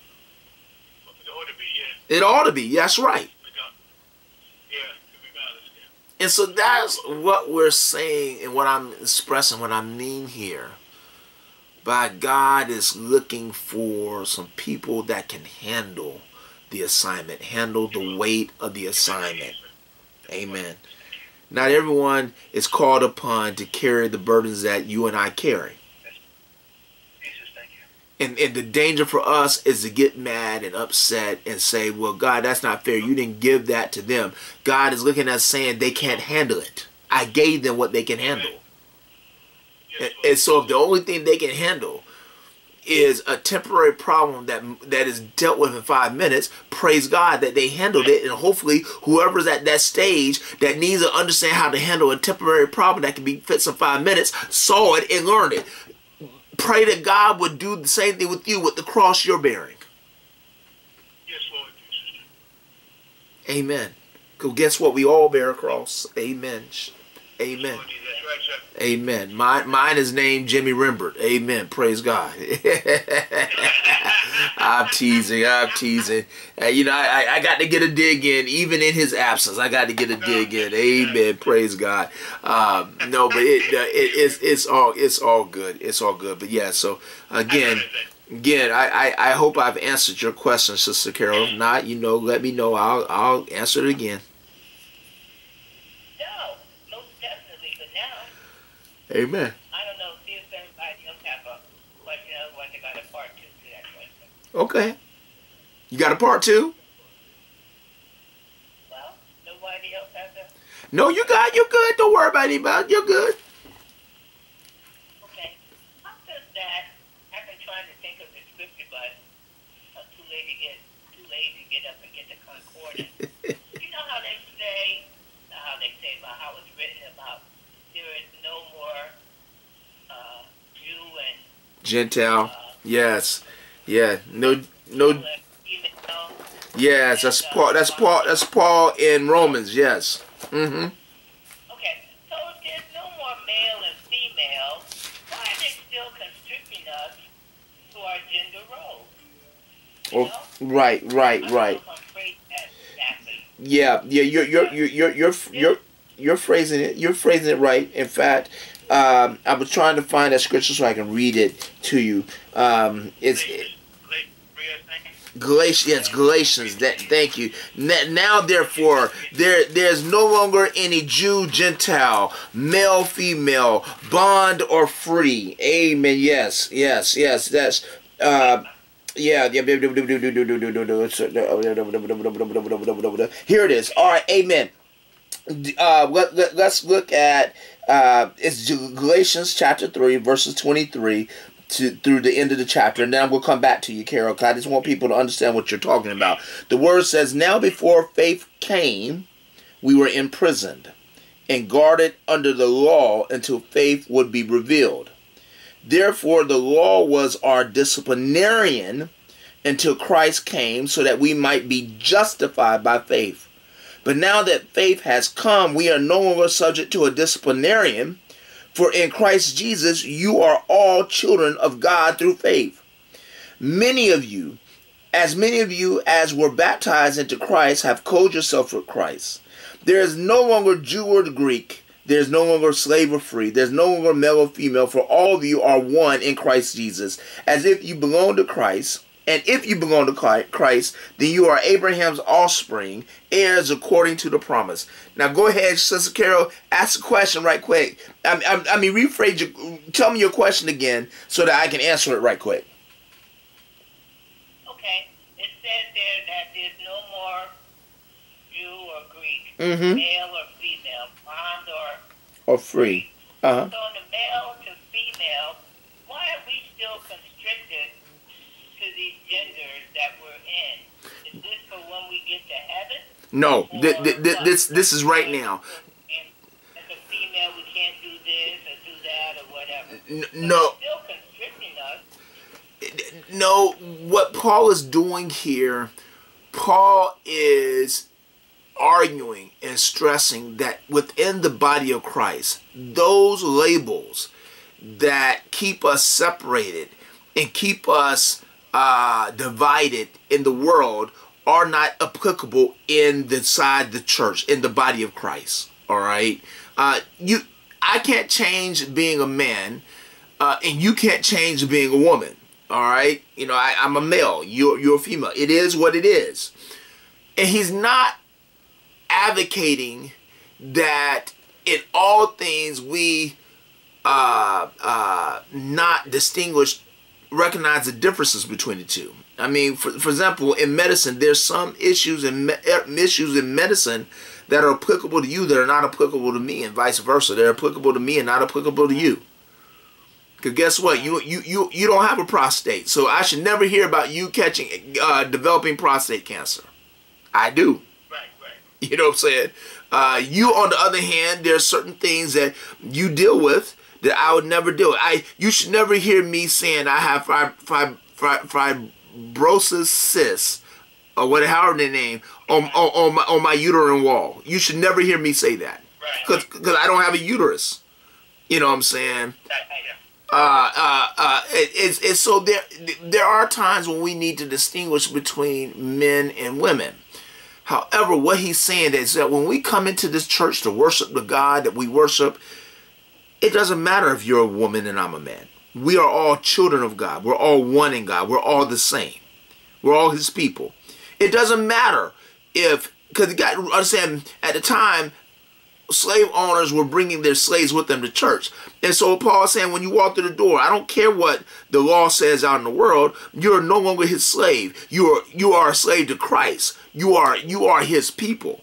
Speaker 3: It ought to be, yeah.
Speaker 1: To be. That's right. And so that's what we're saying and what I'm expressing, what I mean here. By God is looking for some people that can handle the assignment, handle the weight of the assignment. Amen. Not everyone is called upon to carry the burdens that you and I carry.
Speaker 3: Jesus, thank you.
Speaker 1: And, and the danger for us is to get mad and upset and say, well, God, that's not fair. You didn't give that to them. God is looking at us saying they can't handle it. I gave them what they can handle. And, and so if the only thing they can handle is a temporary problem that that is dealt with in five minutes, praise God that they handled it, and hopefully whoever's at that stage that needs to understand how to handle a temporary problem that can be fixed in five minutes saw it and learned it. Pray that God would do the same thing with you with the cross you're bearing.
Speaker 3: Yes, Lord Jesus.
Speaker 1: Amen. Because guess what? We all bear a cross. Amen. Amen.
Speaker 3: Lord Jesus, that's right, sir.
Speaker 1: Amen. Mine, mine is named Jimmy Rimbert. Amen. Praise God. (laughs) I'm teasing. I'm teasing. Uh, you know, I, I got to get a dig in, even in his absence. I got to get a dig in. Amen. Praise God. Um, no, but it, uh, it it's it's all it's all good. It's all good. But yeah. So again. Again, I, I, I hope I've answered your question, Sister Carol. If not, you know, let me know. I'll I'll answer it again.
Speaker 2: No, most definitely. But now,
Speaker 1: Amen.
Speaker 2: I don't know see if anybody else have a question. Otherwise, I got a part two to that question.
Speaker 1: Okay. You got a part two?
Speaker 2: Well, nobody else has a.
Speaker 1: No, you got. You're good. Don't worry about anybody. You're good.
Speaker 2: Okay. How does that? I've been trying to think of the scripture, but I'm too lazy to get too lazy to get up and get the concordance. you know how they say, not how they say, but how it's written about there is no more uh, Jew and
Speaker 1: Gentile. Yes. Yeah. No. No. Yes. That's Paul. That's Paul. That's Paul in Romans. Yes. Mm-hmm.
Speaker 2: Okay, so there's no more male and female, why are they still constricting us to our gender roles?
Speaker 1: Oh, right. Right.
Speaker 2: I don't know
Speaker 1: Right.
Speaker 2: if I'm phrasing that exactly.
Speaker 1: Yeah. Yeah. You're. You're. You're. You're. You're. You're, you're phrasing it. You're phrasing it right. In fact, um, I was trying to find that scripture so I can read it to you. Um, it's.
Speaker 3: Galatians, Galatians 3, I think.
Speaker 1: Galatians, yes, Galatians. That, thank you. Now, therefore, there there's no longer any Jew, Gentile, male, female, bond or free. Amen. Yes, yes, yes. That's uh, yeah. Here it is. All right. Amen. Uh, let, let, let's look at uh, it's Galatians chapter three, verses twenty three to through the end of the chapter, and then we'll come back to you, Carol. 'cause I just want people to understand what you're talking about. The word says, "Now before faith came, we were imprisoned and guarded under the law until faith would be revealed. Therefore, the law was our disciplinarian until Christ came, so that we might be justified by faith." But now that faith has come, we are no longer subject to a disciplinarian, for in Christ Jesus you are all children of God through faith. Many of you, as many of you as were baptized into Christ, have clothed yourself with Christ. There is no longer Jew or Greek. There is no longer slave or free. There's no longer male or female, for all of you are one in Christ Jesus. As if you belong to Christ, and if you belong to Christ, then you are Abraham's offspring, heirs according to the promise. Now go ahead, Sister Carol, ask a question right quick. I, I, I mean, rephrase your, tell me your question again so that I can answer it right quick.
Speaker 2: Okay, it says there that there's no more Jew or Greek,
Speaker 1: Mhm.
Speaker 2: male or female, bond or
Speaker 1: Or free. Uh huh.
Speaker 2: So the male to female, why are we still constricted to these genders that we're in? Is this for when we get to heaven?
Speaker 1: No, th- th- th- this this is right now.
Speaker 2: As a female, we can't do this or do that or whatever.
Speaker 1: No, no. What Paul is doing here, Paul is arguing and stressing that within the body of Christ, those labels that keep us separated and keep us uh, divided in the world are not applicable in the side the church in the body of Christ. All right, uh, you, I can't change being a man, uh, and you can't change being a woman. All right, you know I, I'm a male. You're you're a female. It is what it is, and he's not advocating that in all things we uh, uh, not distinguish, recognize the differences between the two. I mean, for, for example, in medicine, there's some issues in er, issues in medicine that are applicable to you that are not applicable to me, and vice versa. They're applicable to me and not applicable to you. Cause guess what? You you you you don't have a prostate, so I should never hear about you catching uh, developing prostate cancer. I do.
Speaker 3: Right, right. (laughs)
Speaker 1: You know what I'm saying? Uh, you, on the other hand, there's certain things that you deal with that I would never deal with. I you should never hear me saying I have fib, fib, fib, fibrosis cyst or whatever however they name on, on, on, my, on my uterine wall. You should never hear me say that
Speaker 3: Right.
Speaker 1: because I don't have a uterus. You know what I'm saying? Uh, uh, uh, it, it's, it's so there there are times when we need to distinguish between men and women. However, what he's saying is that when we come into this church to worship the God that we worship, it doesn't matter if you're a woman and I'm a man. We are all children of God. We're all one in God. We're all the same. We're all His people. It doesn't matter if because you got to understand at the time slave owners were bringing their slaves with them to church. And so Paul is saying, when you walk through the door, I don't care what the law says out in the world, you're no longer his slave. You are you are a slave to Christ. You are you are his people.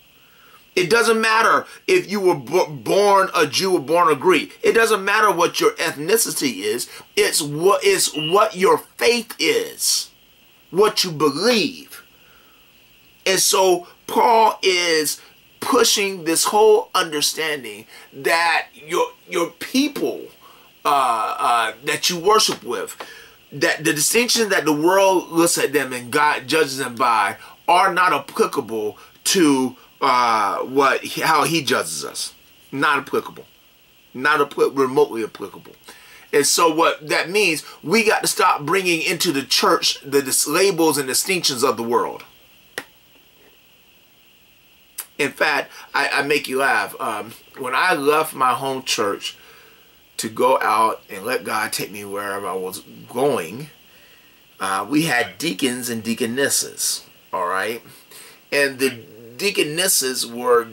Speaker 1: It doesn't matter if you were born a Jew or born a Greek. It doesn't matter what your ethnicity is. It's what is what your faith is, what you believe. And so Paul is pushing this whole understanding that your your people uh, uh, that you worship with, that the distinction that the world looks at them and God judges them by, are not applicable to uh, what how He judges us. Not applicable. Not remotely applicable. And so what that means, we got to stop bringing into the church the dis- labels and distinctions of the world. In fact, I, I make you laugh. Um, when I left my home church to go out and let God take me wherever I was going, uh, we had deacons and deaconesses. All right, and the deaconesses were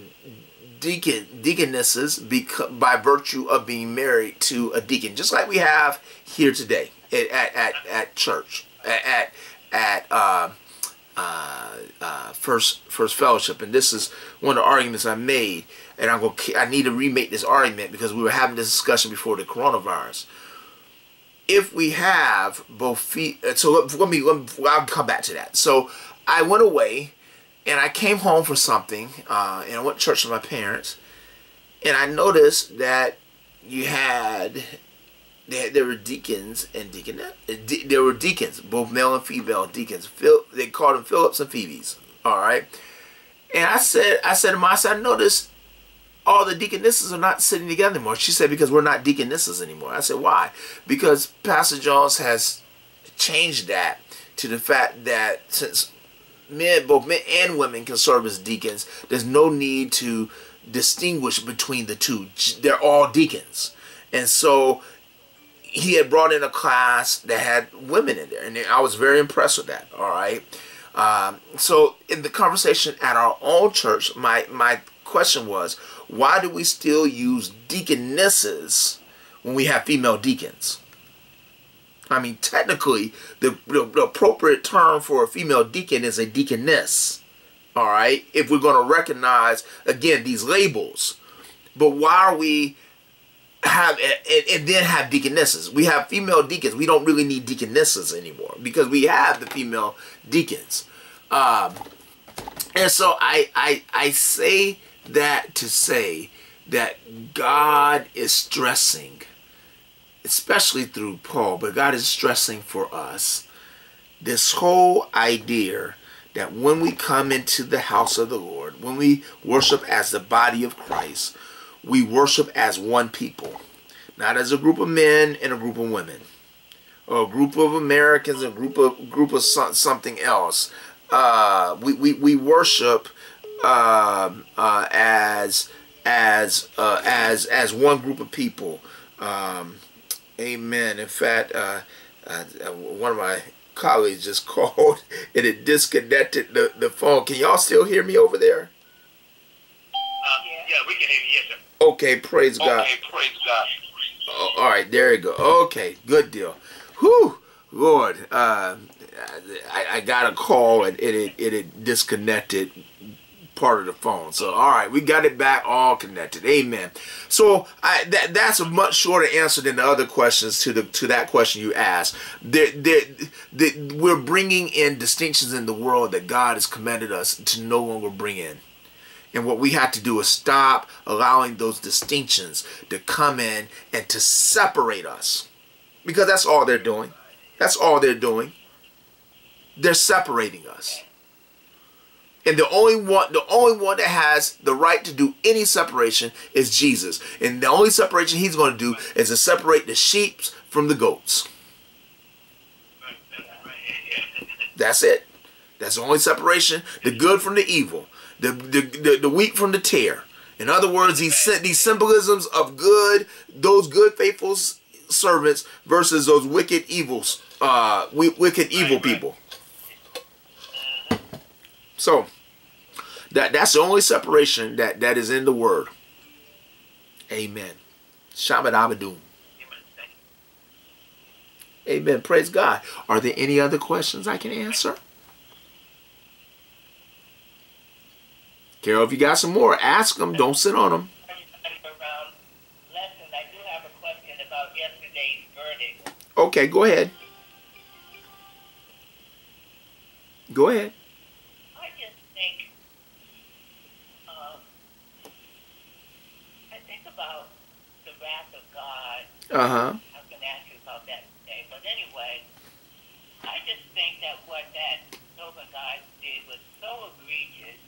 Speaker 1: deacon deaconesses by virtue of being married to a deacon, just like we have here today at at, at, church at at. Uh, uh, uh, first first fellowship, and this is one of the arguments I made, and I'm gonna I need to remake this argument because we were having this discussion before the coronavirus. if we have both feet, so let, let me, let me, I'll come back to that. So I went away and I came home for something, uh, and I went to church with my parents, and I noticed that you had there, there were deacons and deaconess. De, there were deacons, both male and female deacons. Phil, they called them Phillips and Phoebes. All right, and I said, I said to myself, I noticed all the deaconesses are not sitting together anymore. She said, because we're not deaconesses anymore. I said, why? Because Pastor Jones has changed that to the fact that since men, both men and women can serve as deacons, there's no need to distinguish between the two. They're all deacons. And so he had brought in a class that had women in there. And I was very impressed with that. All right. Um, so in the conversation at our own church, my, my question was, why do we still use deaconesses when we have female deacons? I mean, technically, the, the, the appropriate term for a female deacon is a deaconess. All right, if we're going to recognize again these labels, but why are we have and, and, then have deaconesses? We have female deacons. We don't really need deaconesses anymore because we have the female deacons. Um, and so I I I say that to say that God is stressing, especially through Paul, but God is stressing for us this whole idea that when we come into the house of the Lord, when we worship as the body of Christ, we worship as one people, not as a group of men and a group of women, or a group of Americans, a group of group of something else. Uh, we, we, we worship um, uh, as as uh, as as one group of people. Um, amen. In fact, uh, uh, one of my colleagues just (laughs) called and it disconnected the, the phone. Can y'all still hear me over there?
Speaker 3: Uh, yeah, we can hear you. Yes.
Speaker 1: Okay, praise God.
Speaker 3: Okay, praise God.
Speaker 1: Oh, all right, there you go. Okay, good deal. Whew, Lord, uh, I, I got a call and it, it, it disconnected part of the phone. So, all right, we got it back all connected. Amen. So, I, that that's a much shorter answer than the other questions to the to that question you asked. There, there, we're bringing in distinctions in the world that God has commanded us to no longer bring in. And what we have to do is stop allowing those distinctions to come in and to separate us. Because that's all they're doing. That's all they're doing. They're separating us. And the only one, the only one that has the right to do any separation is Jesus. And the only separation he's going to do is to separate the sheep from the goats. That's it. That's the only separation. The good from the evil. The, the, the, the wheat from the tare. In other words, these, these symbolisms of good, those good faithful servants versus those wicked evils, uh, wicked evil people. So, that that's the only separation that that is in the word. Amen. Shabbat Abadum. Amen. Praise God. Are there any other questions I can answer? Carol, if you got some more, ask them. Don't sit on them. Okay, go ahead. Go ahead. Uh huh.
Speaker 2: I was going to ask you about that today. But anyway, I just think that what that Nova guy did was so egregious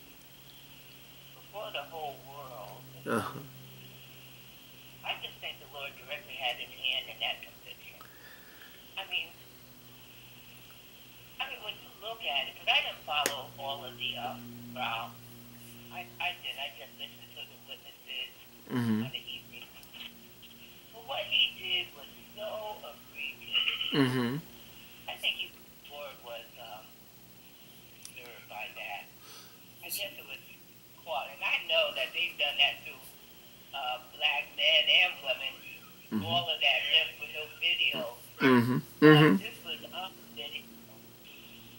Speaker 2: before the whole world. Uh huh. I just think the Lord directly had his hand in that conviction. I mean, I mean, when you look at it, because I didn't follow all of the uh, trial. I, I did. I just listened to the witnesses mm-hmm. on the what he did was so egregious. Mm-hmm. I think his board was um, disturbed by that. I guess it was caught, and I know that they've done that to uh, black men and women. Mm-hmm. All of that just with no video. Mm-hmm. Mm-hmm. This was up video,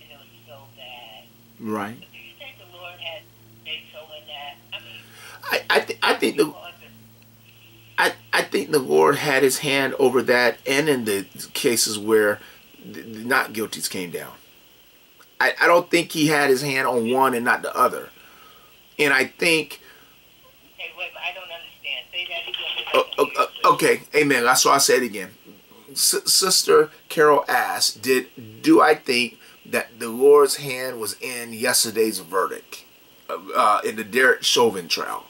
Speaker 2: and it was so bad.
Speaker 1: Right.
Speaker 2: But do you think the Lord had made so in that? I mean,
Speaker 1: I I, th- I think the. Think the Lord had his hand over that and in the cases where the not guilties came down. I, I don't think he had his hand on one and not the other. And I think,
Speaker 2: Hey, wait, I don't understand. Say that again.
Speaker 1: okay, amen. That's why I say it again. S- Sister Carol asked, "Did do I think that the Lord's hand was in yesterday's verdict uh, in the Derek Chauvin trial?"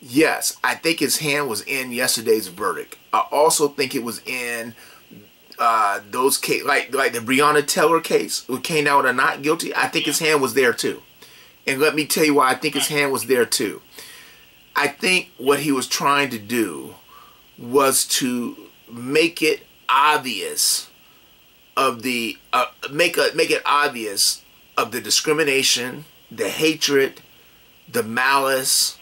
Speaker 1: Yes, I think his hand was in yesterday's verdict. I also think it was in uh, those case, like like the Breonna Taylor case, who came out a not guilty. I think his hand was there too. And let me tell you why I think his hand was there too. I think what he was trying to do was to make it obvious of the uh, make a make it obvious of the discrimination, the hatred, the malice,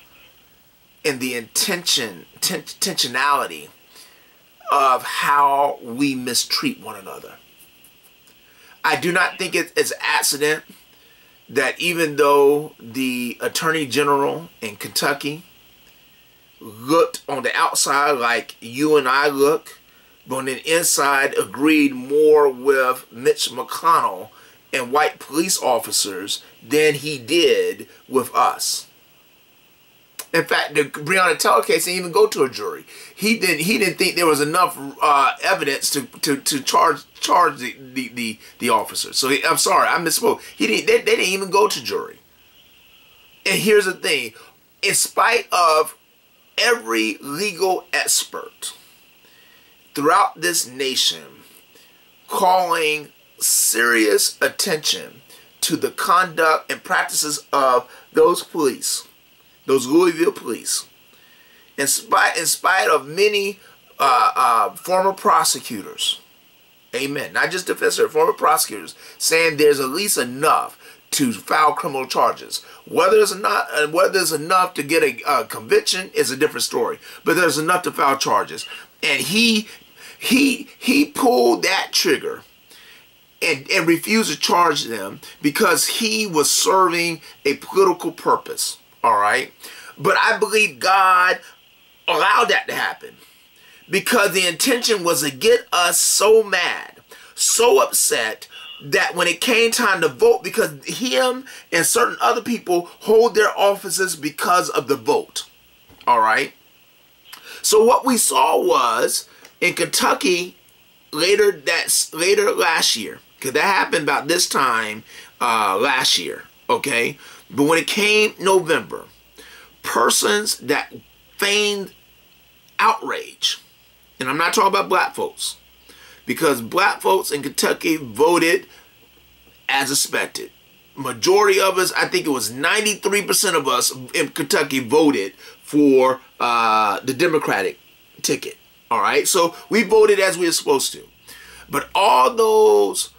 Speaker 1: and the intention ten- intentionality of how we mistreat one another. I do not think it- it's accident that even though the attorney general in Kentucky looked on the outside like you and I look, but on the inside agreed more with Mitch McConnell and white police officers than he did with us. In fact, the Breonna Taylor case didn't even go to a jury. He didn't. He didn't think there was enough uh, evidence to, to, to charge charge the the, the, the officer. So he, I'm sorry, I misspoke. He didn't. They, they didn't even go to jury. And here's the thing: in spite of every legal expert throughout this nation calling serious attention to the conduct and practices of those police, those Louisville police, in spite in spite of many uh, uh, former prosecutors, amen, not just defense attorney, former prosecutors saying there's at least enough to file criminal charges. Whether it's not, uh, whether it's enough to get a uh, conviction is a different story. But there's enough to file charges, and he he he pulled that trigger and, and refused to charge them because he was serving a political purpose. All right. But I believe God allowed that to happen because the intention was to get us so mad, so upset that when it came time to vote, because him and certain other people hold their offices because of the vote. All right. So what we saw was in Kentucky later that's later last year because that happened about this time uh, last year okay but when it came november persons that feigned outrage and i'm not talking about black folks because black folks in kentucky voted as expected. Majority of us i think it was 93% of us in kentucky voted for uh, the democratic ticket. All right? So we voted as we were supposed to. But all those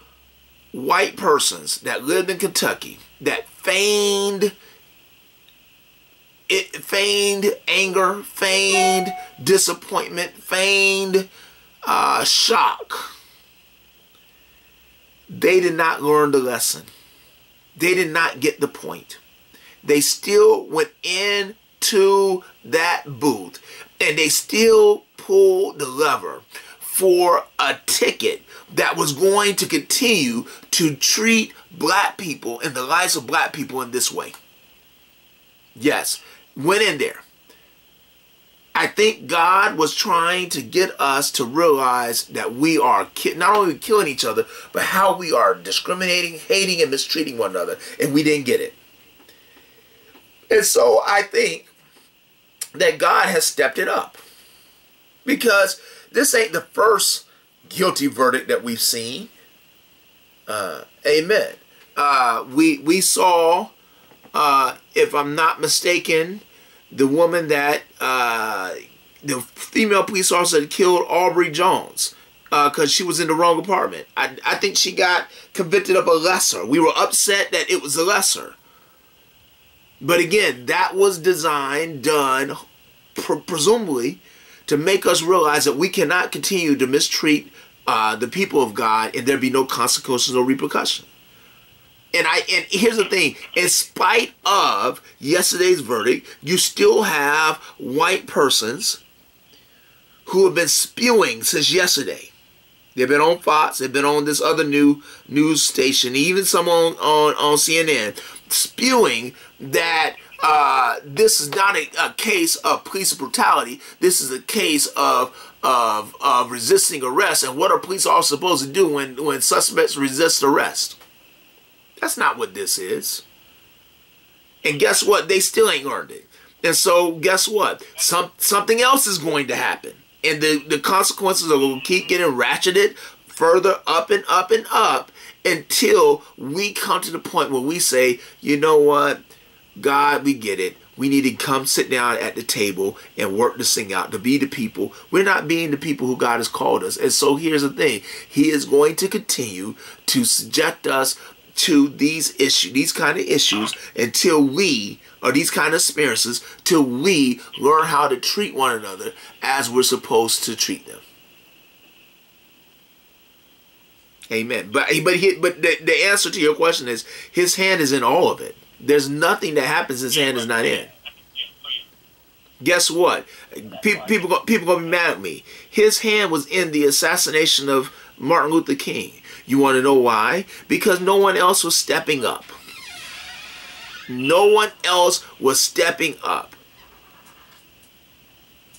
Speaker 1: white persons that lived in Kentucky that feigned it feigned anger, feigned disappointment, feigned uh, shock. They did not learn the lesson. They did not get the point. They still went into that booth and they still pulled the lever for a ticket that was going to continue to treat black people and the lives of black people in this way. Yes, went in there. I think God was trying to get us to realize that we are not only killing each other, but how we are discriminating, hating, and mistreating one another, and we didn't get it. And so I think that God has stepped it up because this ain't the first guilty verdict that we've seen. Uh, amen. Uh, we we saw, uh, if I'm not mistaken, the woman that uh, the female police officer that killed Aubrey Jones because she was in the wrong apartment. I, I think she got convicted of a lesser. We were upset that it was a lesser. But again, that was designed, done, pr- presumably, to make us realize that we cannot continue to mistreat uh, the people of God and there be no consequences or repercussion. And I and here's the thing: in spite of yesterday's verdict, you still have white persons who have been spewing since yesterday. They've been on Fox, they've been on this other new news station, even some on, on, on CNN, spewing that uh, this is not a, a, case of police brutality. This is a case of of of resisting arrest. And what are police all supposed to do when when suspects resist arrest? That's not what this is. And guess what? They still ain't earned it. And so guess what? Some something else is going to happen. And the, the consequences are going to keep getting ratcheted further up and up and up until we come to the point where we say, you know what? God, we get it. We need to come sit down at the table and work this thing out to be the people. We're not being the people who God has called us. And so here's the thing. He is going to continue to subject us to these issues, these kind of issues until we, or these kind of experiences, till we learn how to treat one another as we're supposed to treat them. Amen. But but he, but the, the answer to your question is his hand is in all of it. There's nothing that happens his hand is not in. Guess what? People people people gonna be mad at me. His hand was in the assassination of Martin Luther King. You want to know why? Because no one else was stepping up. No one else was stepping up.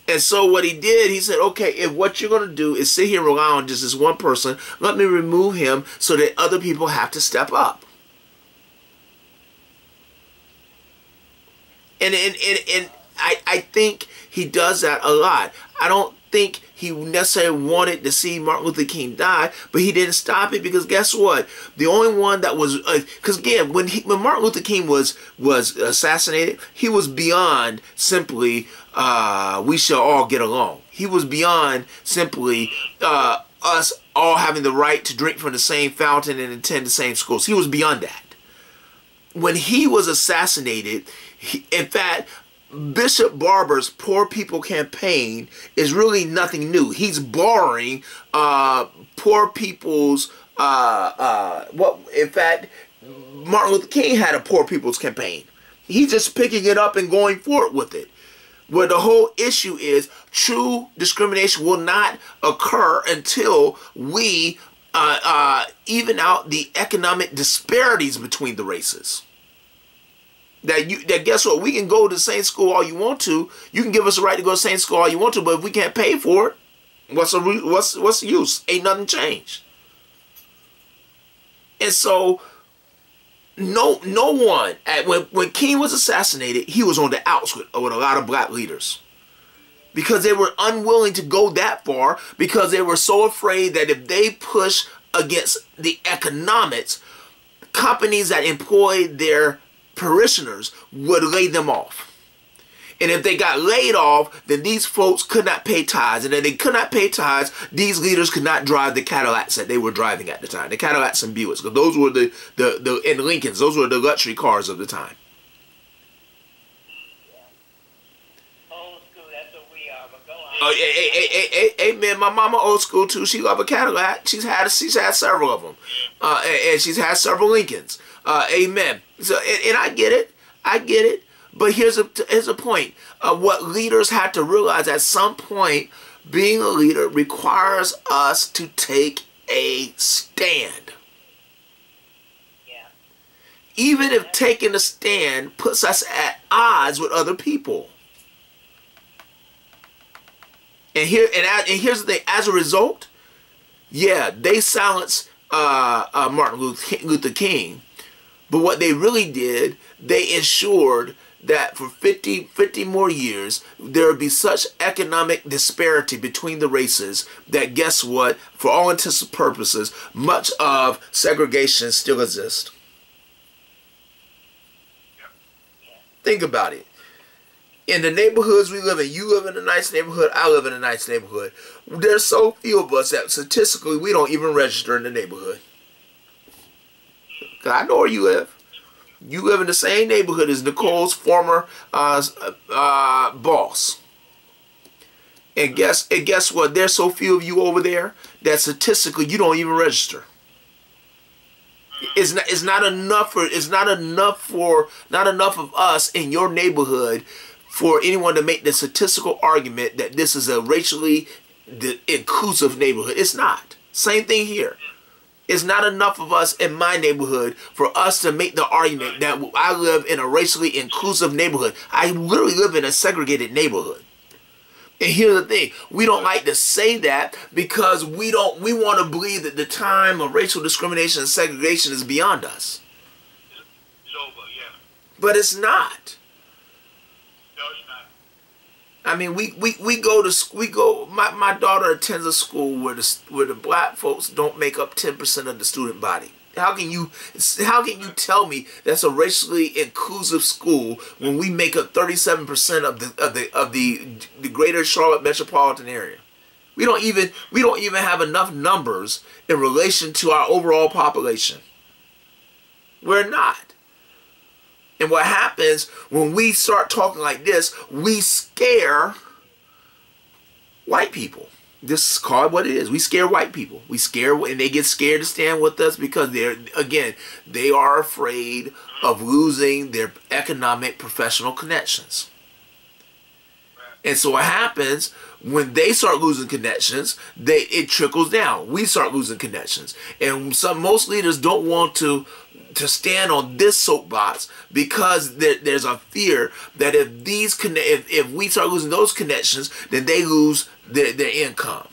Speaker 1: And so what he did, he said, okay, if what you're going to do is sit here and rely on just this one person, let me remove him so that other people have to step up. And, and, and, and I, I think he does that a lot. I don't think he necessarily wanted to see Martin Luther King die, but he didn't stop it because guess what? The only one that was because uh, again, when he, when Martin Luther King was was assassinated, he was beyond simply uh, we shall all get along. He was beyond simply uh, us all having the right to drink from the same fountain and attend the same schools. He was beyond that. When he was assassinated, he, in fact, Bishop Barber's Poor People campaign is really nothing new. He's borrowing uh, poor people's uh, uh, what? In fact, Martin Luther King had a poor people's campaign. He's just picking it up and going forward with it. Where the whole issue is true discrimination will not occur until we uh, uh, even out the economic disparities between the races that you that guess what? We can go to same school all you want to. You can give us a right to go to same school all you want to but if we can't pay for it what's the what's what's the use? Ain't nothing changed. And so no no one at when when king was assassinated he was on the outs with, with a lot of black leaders. Because they were unwilling to go that far because they were so afraid that if they push against the economics companies that employed their parishioners would lay them off. And if they got laid off, then these folks could not pay tithes. And if they could not pay tithes, these leaders could not drive the Cadillacs that they were driving at the time. The Cadillacs and Buicks. Because those were the, the, the, and Lincolns, those were the luxury cars of the time. Oh, hey, hey, hey, man, my mama old school too. She love a Cadillac. She's had she's had several of them, uh, and, and she's had several Lincolns. Uh, amen. So, and, and, I get it. I get it. But here's a here's a point. Uh, what leaders had to realize at some point, being a leader requires us to take a stand.
Speaker 2: Yeah.
Speaker 1: Even if taking a stand puts us at odds with other people. And here and, and here's the thing. As a result, yeah, they silenced uh, uh, Martin Luther King but what they really did, they ensured that for 50, 50 more years, there would be such economic disparity between the races that guess what? For all intents and purposes, much of segregation still exists. Think about it. In the neighborhoods we live in, you live in a nice neighborhood, I live in a nice neighborhood. There's so few of us that statistically we don't even register in the neighborhood. Cause I know where you live. You live in the same neighborhood as Nicole's former uh, uh, boss. And guess and guess what? There's so few of you over there that statistically you don't even register. It's not it's not enough for it's not enough for not enough of us in your neighborhood for anyone to make the statistical argument that this is a racially inclusive neighborhood. It's not. Same thing here. It's not enough of us in my neighborhood for us to make the argument that I live in a racially inclusive neighborhood. I literally live in a segregated neighborhood. And here's the thing, we don't like to say that because we don't we want to believe that the time of racial discrimination and segregation is beyond us.
Speaker 3: It's over, yeah.
Speaker 1: But it's not. I mean, we, we, we go to we go. My, my daughter attends a school where the where the black folks don't make up ten percent of the student body. How can you how can you tell me that's a racially inclusive school when we make up thirty seven percent of the of the of the the greater Charlotte metropolitan area? We don't even we don't even have enough numbers in relation to our overall population. We're not. And what happens when we start talking like this, we scare white people. This is called what it is. We scare white people. We scare, and they get scared to stand with us because they're, again, they are afraid of losing their economic professional connections. And so what happens when they start losing connections, they it trickles down. We start losing connections, and some most leaders don't want to to stand on this soapbox because there, there's a fear that if these if, if we start losing those connections, then they lose their, their income.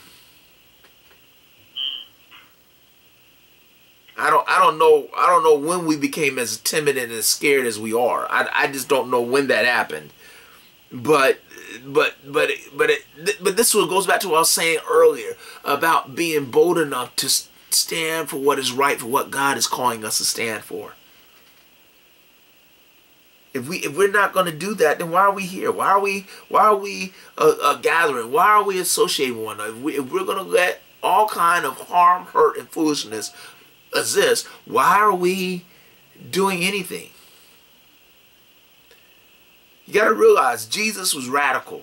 Speaker 1: I don't I don't know I don't know when we became as timid and as scared as we are. I, I just don't know when that happened. But but but but it, but this goes back to what I was saying earlier about being bold enough to stand for what is right for what God is calling us to stand for. If we if we're not going to do that, then why are we here? Why are we why are we uh, uh, gathering? Why are we associating one another? If, we, if we're going to let all kind of harm, hurt, and foolishness exist, why are we doing anything? You got to realize Jesus was radical.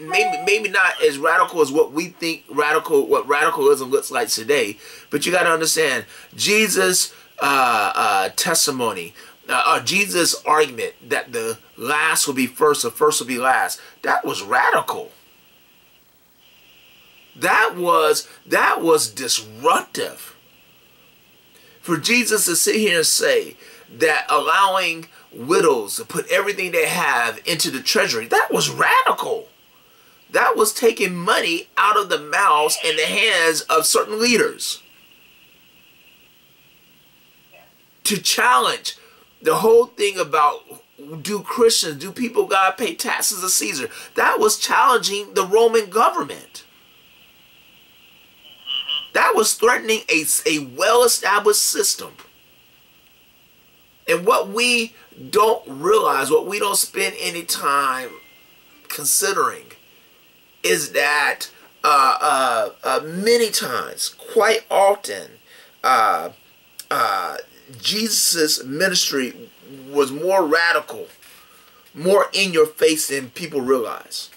Speaker 1: Maybe maybe not as radical as what we think radical what radicalism looks like today, but you got to understand Jesus' uh, uh, testimony, uh, Jesus' argument that the last will be first, the first will be last. That was radical. That was that was disruptive. For Jesus to sit here and say that allowing widows to put everything they have into the treasury, that was radical. That was taking money out of the mouths and the hands of certain leaders. To challenge the whole thing about do Christians, do people God pay taxes to Caesar? That was challenging the Roman government. That was threatening a, a well established system. And what we don't realize, what we don't spend any time considering, is that uh, uh, uh, many times, quite often, uh, uh, Jesus' ministry was more radical, more in your face than people realize.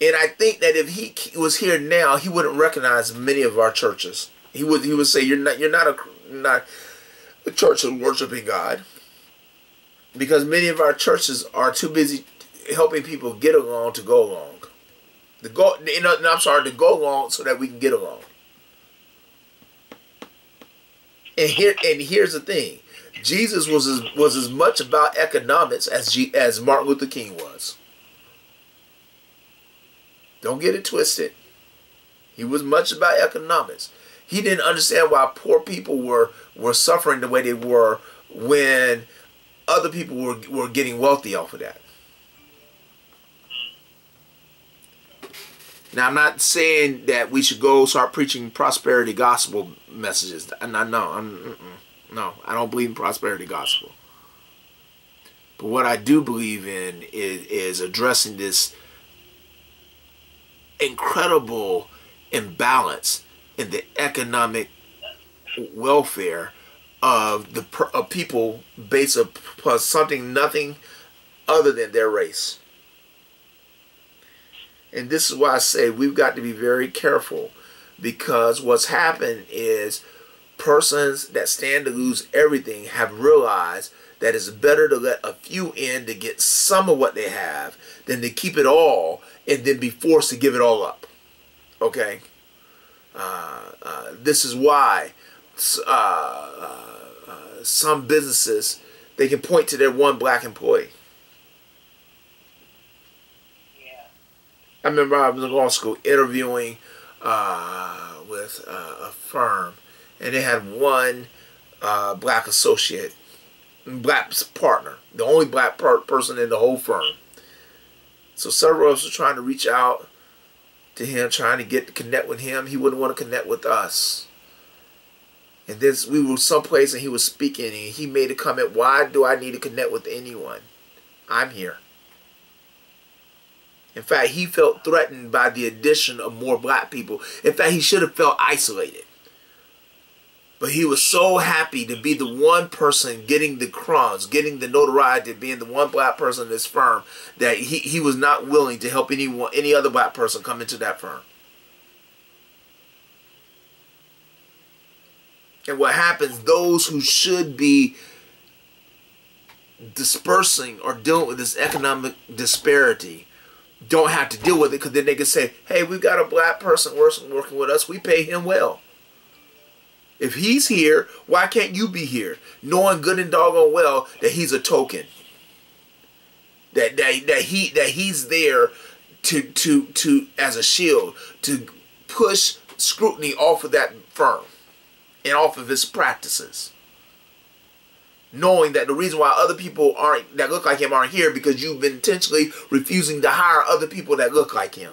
Speaker 1: And I think that if he was here now, he wouldn't recognize many of our churches. He would he would say, "You're not you're not a not a church of worshiping God," because many of our churches are too busy helping people get along to go along. The go, no, I'm sorry, to go along so that we can get along. And here and here's the thing, Jesus was as, was as much about economics as G, as Martin Luther King was. Don't get it twisted. He was much about economics. He didn't understand why poor people were were suffering the way they were when other people were were getting wealthy off of that. Now I'm not saying that we should go start preaching prosperity gospel messages. No, no, I'm, no, I don't believe in prosperity gospel. But what I do believe in is, is addressing this incredible imbalance in the economic welfare of the of people based upon something nothing other than their race. And this is why I say we've got to be very careful because what's happened is persons that stand to lose everything have realized that it's better to let a few in to get some of what they have than to keep it all and then be forced to give it all up. Okay? Uh, uh, this is why uh, uh, some businesses they can point to their one black employee. I remember I was in law school interviewing uh, with uh, a firm, and they had one uh, black associate, black partner, the only black per- person in the whole firm. So several of us were trying to reach out to him, trying to get to connect with him. He wouldn't want to connect with us. And this, we were someplace and he was speaking, and he made a comment, "Why do I need to connect with anyone? I'm here." In fact, he felt threatened by the addition of more black people. In fact, he should have felt isolated. But he was so happy to be the one person getting the crumbs, getting the notoriety, being the one black person in this firm, that he, he was not willing to help anyone, any other black person come into that firm. And what happens, those who should be dispersing or dealing with this economic disparity don't have to deal with it because then they can say, hey, we've got a black person working with us. We pay him well. If he's here, why can't you be here? Knowing good and doggone well that he's a token. That that, that he that he's there to to to as a shield to push scrutiny off of that firm and off of his practices. Knowing that the reason why other people aren't that look like him aren't here because you've been intentionally refusing to hire other people that look like him.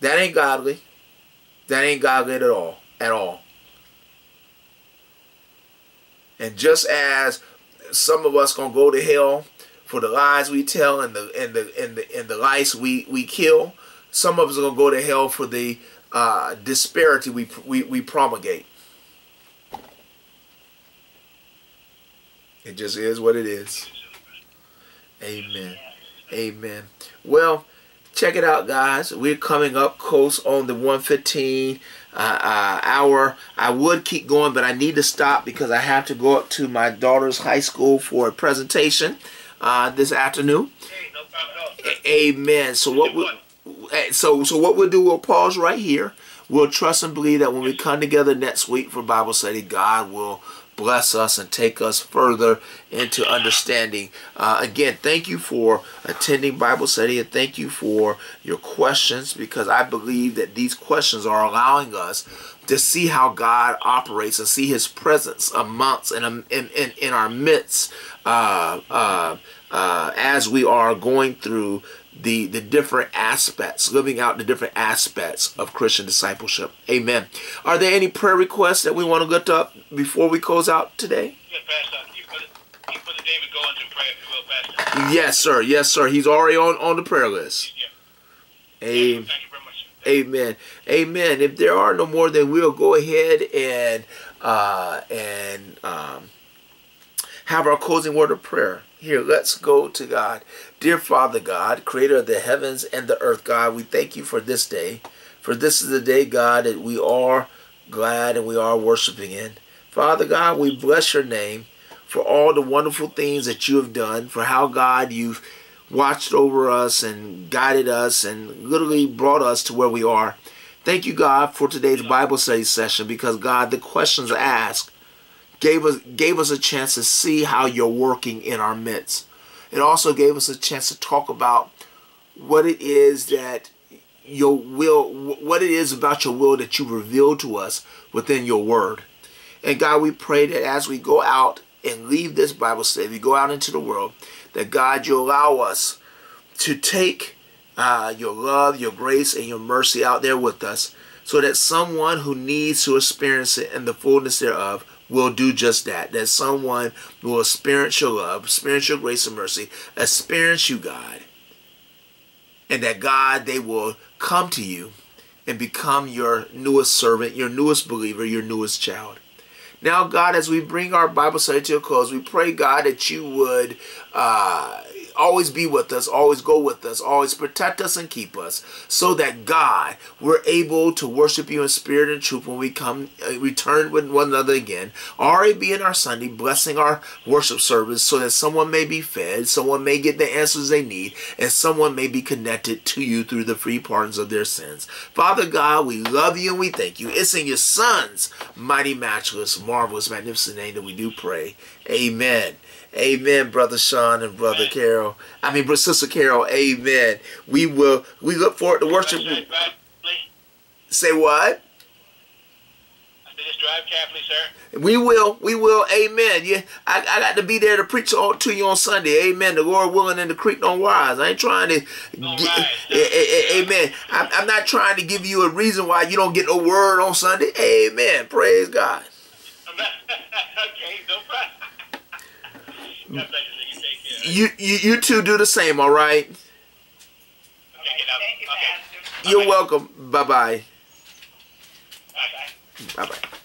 Speaker 1: That ain't godly. That ain't godly at all. At all. And just as some of us gonna go to hell for the lies we tell and the and the and the and the lies we we kill, some of us are gonna go to hell for the uh, disparity we, we we promulgate. It just is what it is. Amen. Amen. Well, check it out, guys. We're coming up close on the 115 uh, uh, hour. I would keep going, but I need to stop because I have to go up to my daughter's high school for a presentation uh, this afternoon.
Speaker 3: Hey, no.
Speaker 1: Amen. So what we so so what we'll do, we'll pause right here. We'll trust and believe that when we come together next week for Bible study, God will bless us and take us further into understanding. Uh, again, thank you for attending Bible study and thank you for your questions because I believe that these questions are allowing us to see how God operates and see His presence amongst and in, in, in our midst uh, uh, uh, as we are going through the the different aspects, living out the different aspects of Christian discipleship. Amen. Are there any prayer requests that we want to lift up before we close out today?
Speaker 3: Yeah, Pastor, you put, you put David going to prayer, if you will, Pastor.
Speaker 1: Yes, sir. Yes, sir. He's already on on the prayer list.
Speaker 3: Yeah.
Speaker 1: Amen.
Speaker 3: Thank you very much.
Speaker 1: Amen. Amen. If there are no more, then we'll go ahead and uh, and um, have our closing word of prayer. Here, let's go to God. Dear Father God, creator of the heavens and the earth, God, we thank you for this day. For this is the day, God, that we are glad and we are worshiping in. Father God, we bless your name for all the wonderful things that you have done, for how, God, you've watched over us and guided us and literally brought us to where we are. Thank you, God, for today's Bible study session because, God, the questions asked gave us gave us a chance to see how you're working in our midst. It also gave us a chance to talk about what it is that your will what it is about your will that you reveal to us within your word. And God, we pray that as we go out and leave this Bible study, we go out into the world, that God, you allow us to take uh, your love, your grace, and your mercy out there with us so that someone who needs to experience it in the fullness thereof will do just that. That someone will experience your love, experience your grace and mercy, experience you, God. And that God, they will come to you and become your newest servant, your newest believer, your newest child. Now, God, as we bring our Bible study to a close, we pray, God, that you would uh, always be with us, always go with us, always protect us and keep us, so that God, we're able to worship you in spirit and truth when we come, uh, return with one another again. Already be in our Sunday, blessing our worship service, so that someone may be fed, someone may get the answers they need, and someone may be connected to you through the free pardons of their sins. Father God, we love you and we thank you. It's in your Son's mighty, matchless, marvelous, magnificent name that we do pray. Amen. Amen, brother Sean and brother
Speaker 3: Amen.
Speaker 1: Carol. I mean, sister Carol. Amen. We will. We look forward to worship.
Speaker 3: Drive.
Speaker 1: Say what?
Speaker 3: Just drive carefully, sir.
Speaker 1: We will. We will. Amen. Yeah, I, I got to be there to preach on, to you on Sunday. Amen. The Lord willing and the creek don't rise. I ain't trying to. Get-
Speaker 3: rise. (laughs)
Speaker 1: A- a- a- amen. I'm, I'm not trying to give you a reason why you don't get no word on Sunday. Amen. Praise God. (laughs)
Speaker 3: okay, no problem. God bless you. You.
Speaker 1: You you you two do the same. All right.
Speaker 3: Okay.
Speaker 2: Thank you,
Speaker 3: Okay.
Speaker 2: Pastor.
Speaker 1: You're welcome. Bye bye.
Speaker 3: Bye-bye.
Speaker 1: Bye bye.